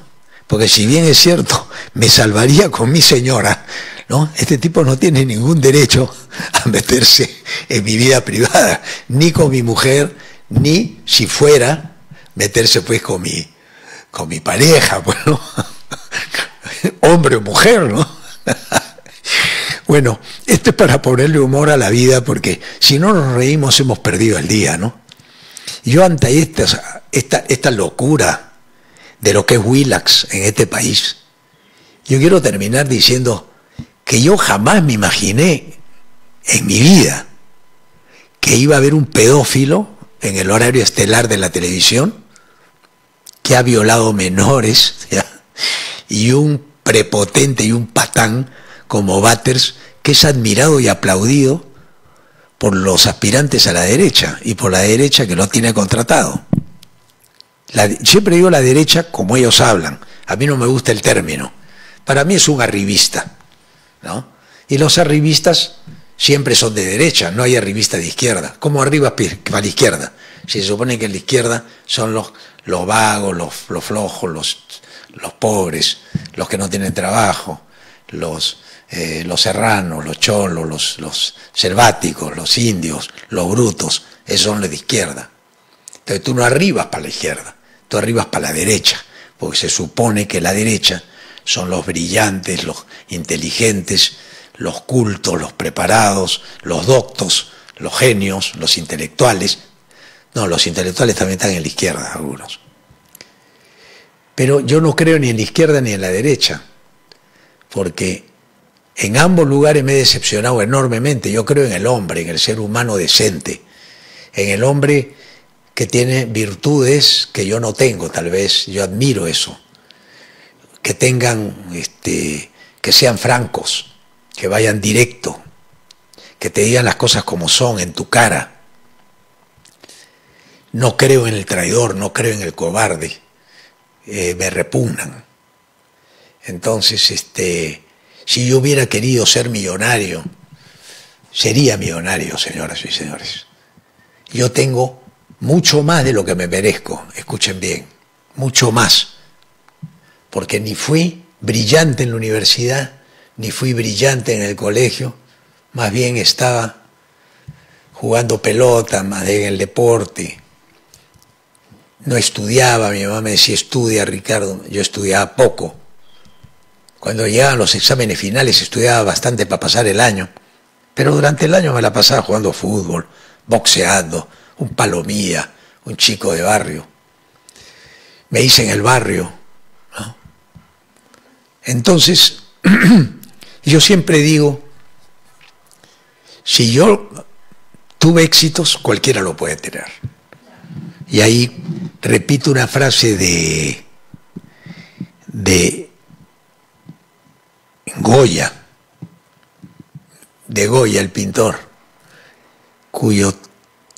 Porque si bien es cierto, me salvaría con mi señora, ¿no? Este tipo no tiene ningún derecho a meterse en mi vida privada, ni con mi mujer, ni si fuera meterse pues con mi, con mi pareja, bueno, (laughs) hombre o mujer, ¿no? (laughs) bueno, esto es para ponerle humor a la vida porque si no nos reímos hemos perdido el día, ¿no? Yo ante esta, esta, esta locura de lo que es Willax en este país, yo quiero terminar diciendo que yo jamás me imaginé en mi vida que iba a haber un pedófilo en el horario estelar de la televisión que ha violado menores (laughs) y un prepotente y un patán como Batters que es admirado y aplaudido por los aspirantes a la derecha y por la derecha que lo tiene contratado. Siempre digo la derecha como ellos hablan. A mí no me gusta el término. Para mí es un arribista. ¿no? Y los arribistas siempre son de derecha, no hay arribista de izquierda. ¿Cómo arriba para la izquierda? Se supone que en la izquierda son los, los vagos, los, los flojos, los, los pobres, los que no tienen trabajo, los, eh, los serranos, los cholos, los, los selváticos, los indios, los brutos, esos son los de izquierda. Entonces tú no arribas para la izquierda, tú arribas para la derecha, porque se supone que la derecha son los brillantes, los inteligentes, los cultos, los preparados, los doctos, los genios, los intelectuales. No, los intelectuales también están en la izquierda, algunos. Pero yo no creo ni en la izquierda ni en la derecha, porque en ambos lugares me he decepcionado enormemente. Yo creo en el hombre, en el ser humano decente, en el hombre que tiene virtudes que yo no tengo, tal vez. Yo admiro eso. Que tengan, este, que sean francos, que vayan directo, que te digan las cosas como son, en tu cara. No creo en el traidor, no creo en el cobarde. Eh, me repugnan. Entonces, este si yo hubiera querido ser millonario, sería millonario, señoras y señores. Yo tengo mucho más de lo que me merezco, escuchen bien, mucho más, porque ni fui brillante en la universidad, ni fui brillante en el colegio, más bien estaba jugando pelota, más bien en el deporte. No estudiaba, mi mamá me decía, estudia Ricardo, yo estudiaba poco. Cuando llegaban los exámenes finales estudiaba bastante para pasar el año, pero durante el año me la pasaba jugando fútbol, boxeando, un palomía, un chico de barrio. Me hice en el barrio. Entonces, (clears throat) yo siempre digo, si yo tuve éxitos, cualquiera lo puede tener. Y ahí repito una frase de, de Goya, de Goya, el pintor, cuyo,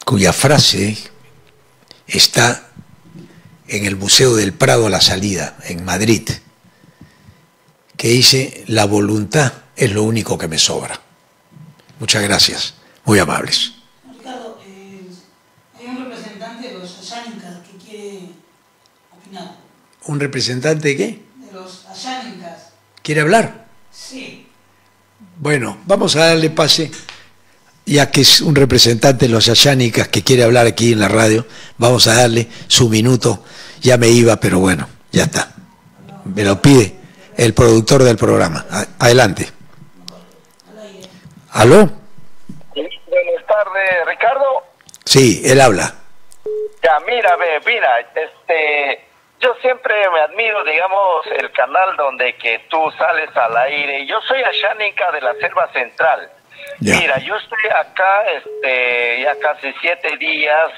cuya frase está en el Museo del Prado a la salida, en Madrid, que dice, la voluntad es lo único que me sobra. Muchas gracias, muy amables. Ricardo, eh, hay un representante de los Ayánicas que quiere opinar. ¿Un representante de qué? De los Ayánicas. ¿Quiere hablar? Sí. Bueno, vamos a darle pase, ya que es un representante de los Ayánicas que quiere hablar aquí en la radio, vamos a darle su minuto. Ya me iba, pero bueno, ya está. Me lo pide el productor del programa. Adelante. ¿Aló? Buenas tardes, Ricardo. Sí, él habla. Ya, mira, mira, este, yo siempre me admiro, digamos, el canal donde que tú sales al aire. Yo soy Ashánica de la Selva Central. Mira, yo estoy acá, este, ya casi siete días.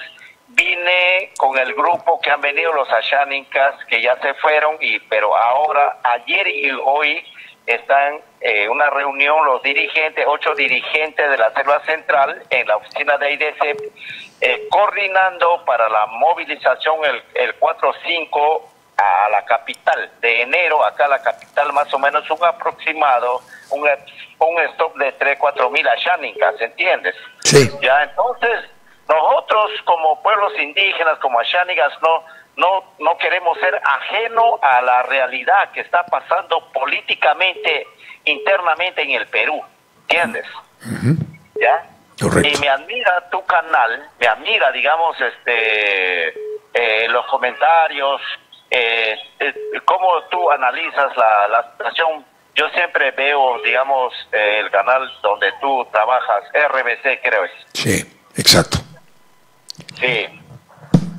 Vine con el grupo que han venido los Ashánicas, que ya se fueron, y pero ahora, ayer y hoy, están en eh, una reunión los dirigentes, ocho dirigentes de la Selva Central en la oficina de IDC, eh, coordinando para la movilización el, el 4-5 a la capital de enero, acá a la capital más o menos un aproximado, un, un stop de 3, 4 mil ashánicas, ¿entiendes? Sí. Ya, entonces, nosotros como pueblos indígenas, como ashánicas, no, no, no queremos ser ajeno a la realidad que está pasando políticamente, internamente en el Perú, ¿entiendes? ¿Ya? Y me admira tu canal, me admira, digamos, este, eh, los comentarios, eh, eh, ¿cómo tú analizas la, la situación? Yo siempre veo, digamos, eh, el canal donde tú trabajas, RBC creo es. Sí, exacto. Sí.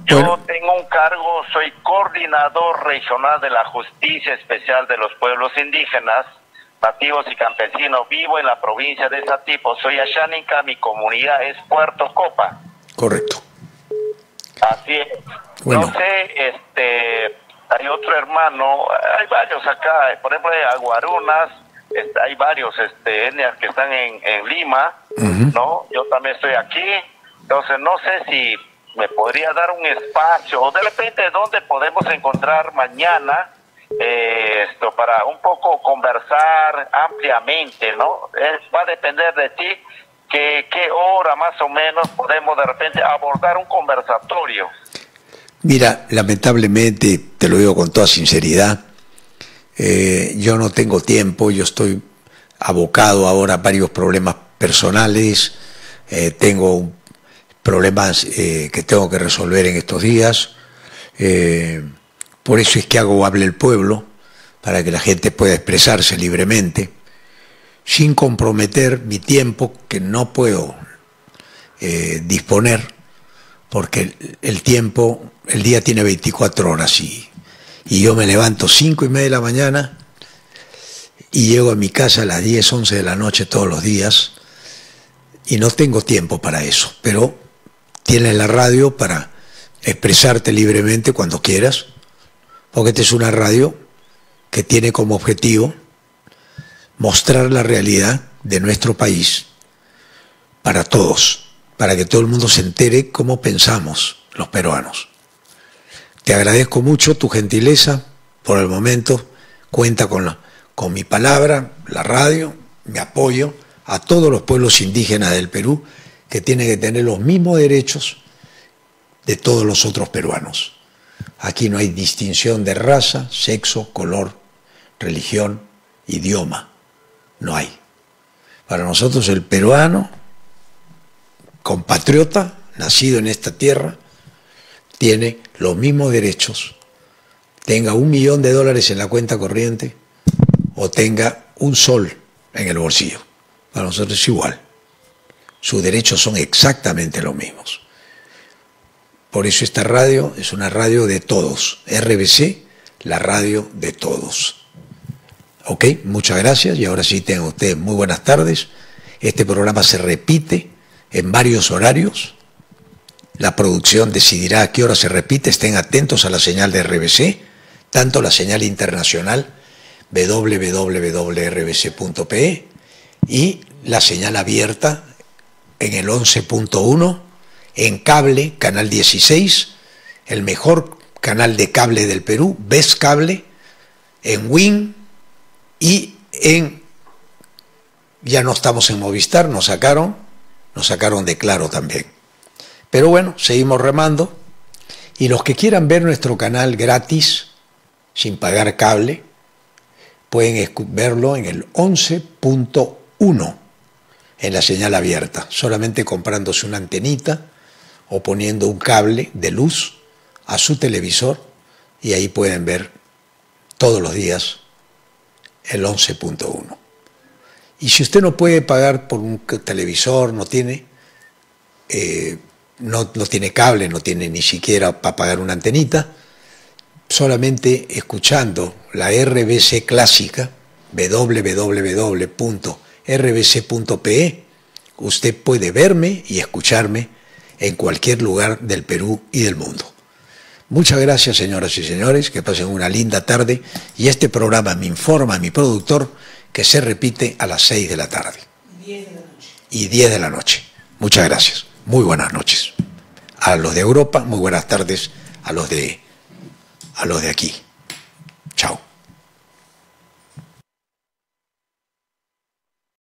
Yo tengo un cargo, soy coordinador regional de la Justicia Especial de los Pueblos Indígenas, nativos y campesinos. Vivo en la provincia de Satipo, soy Ashánica, mi comunidad es Puerto Copa. Correcto. Así es. No sé, este, hay otro hermano, hay varios acá, por ejemplo, hay Aguarunas, este, hay varios este, etnias que están en, en Lima, ¿no? Yo también estoy aquí, entonces no sé si me podría dar un espacio o de repente dónde podemos encontrar mañana eh, esto para un poco conversar ampliamente, ¿no? va a depender de ti que qué hora más o menos podemos de repente abordar un conversatorio. Mira, lamentablemente, te lo digo con toda sinceridad, eh, yo no tengo tiempo, yo estoy abocado ahora a varios problemas personales, eh, tengo problemas eh, que tengo que resolver en estos días, por eso es que hago Hable el Pueblo, para que la gente pueda expresarse libremente, sin comprometer mi tiempo que no puedo disponer, porque el tiempo el día tiene 24 horas y, y yo me levanto 5 y media de la mañana y llego a mi casa a las 10, 11 de la noche todos los días y no tengo tiempo para eso, pero tienes la radio para expresarte libremente cuando quieras, porque esta es una radio que tiene como objetivo mostrar la realidad de nuestro país para todos, para que todo el mundo se entere cómo pensamos los peruanos. Te agradezco mucho tu gentileza por el momento. Cuenta con, con mi palabra, la radio, mi apoyo a todos los pueblos indígenas del Perú que tienen que tener los mismos derechos de todos los otros peruanos. Aquí no hay distinción de raza, sexo, color, religión, idioma. No hay. Para nosotros el peruano, compatriota, nacido en esta tierra, tiene los mismos derechos, tenga un millón de dólares en la cuenta corriente o tenga un sol en el bolsillo. Para nosotros es igual. Sus derechos son exactamente los mismos. Por eso esta radio es una radio de todos. RBC, la radio de todos. Ok, muchas gracias y ahora sí tengan ustedes muy buenas tardes. Este programa se repite en varios horarios la producción decidirá a qué hora se repite. Estén atentos a la señal de RBC, tanto la señal internacional www.rbc.pe y la señal abierta en el 11.1, en cable, canal 16, el mejor canal de cable del Perú, BES Cable, en WIN y en, ya no estamos en Movistar, nos sacaron, nos sacaron de Claro también. Pero bueno, seguimos remando. Y los que quieran ver nuestro canal gratis, sin pagar cable, pueden verlo en el 11.1, en la señal abierta, solamente comprándose una antenita o poniendo un cable de luz a su televisor y ahí pueden ver todos los días el 11.1. Y si usted no puede pagar por un televisor, no tiene, eh, no, tiene cable, no tiene ni siquiera para pagar una antenita, solamente escuchando la RBC clásica, www.rbc.pe, usted puede verme y escucharme en cualquier lugar del Perú y del mundo. Muchas gracias, señoras y señores, que pasen una linda tarde y este programa me informa a mi productor que se repite a las 6 de la tarde. Y 10 de la noche. Muchas gracias. Muy buenas noches. A los de Europa, muy buenas tardes. A los de, a los de aquí. Chao.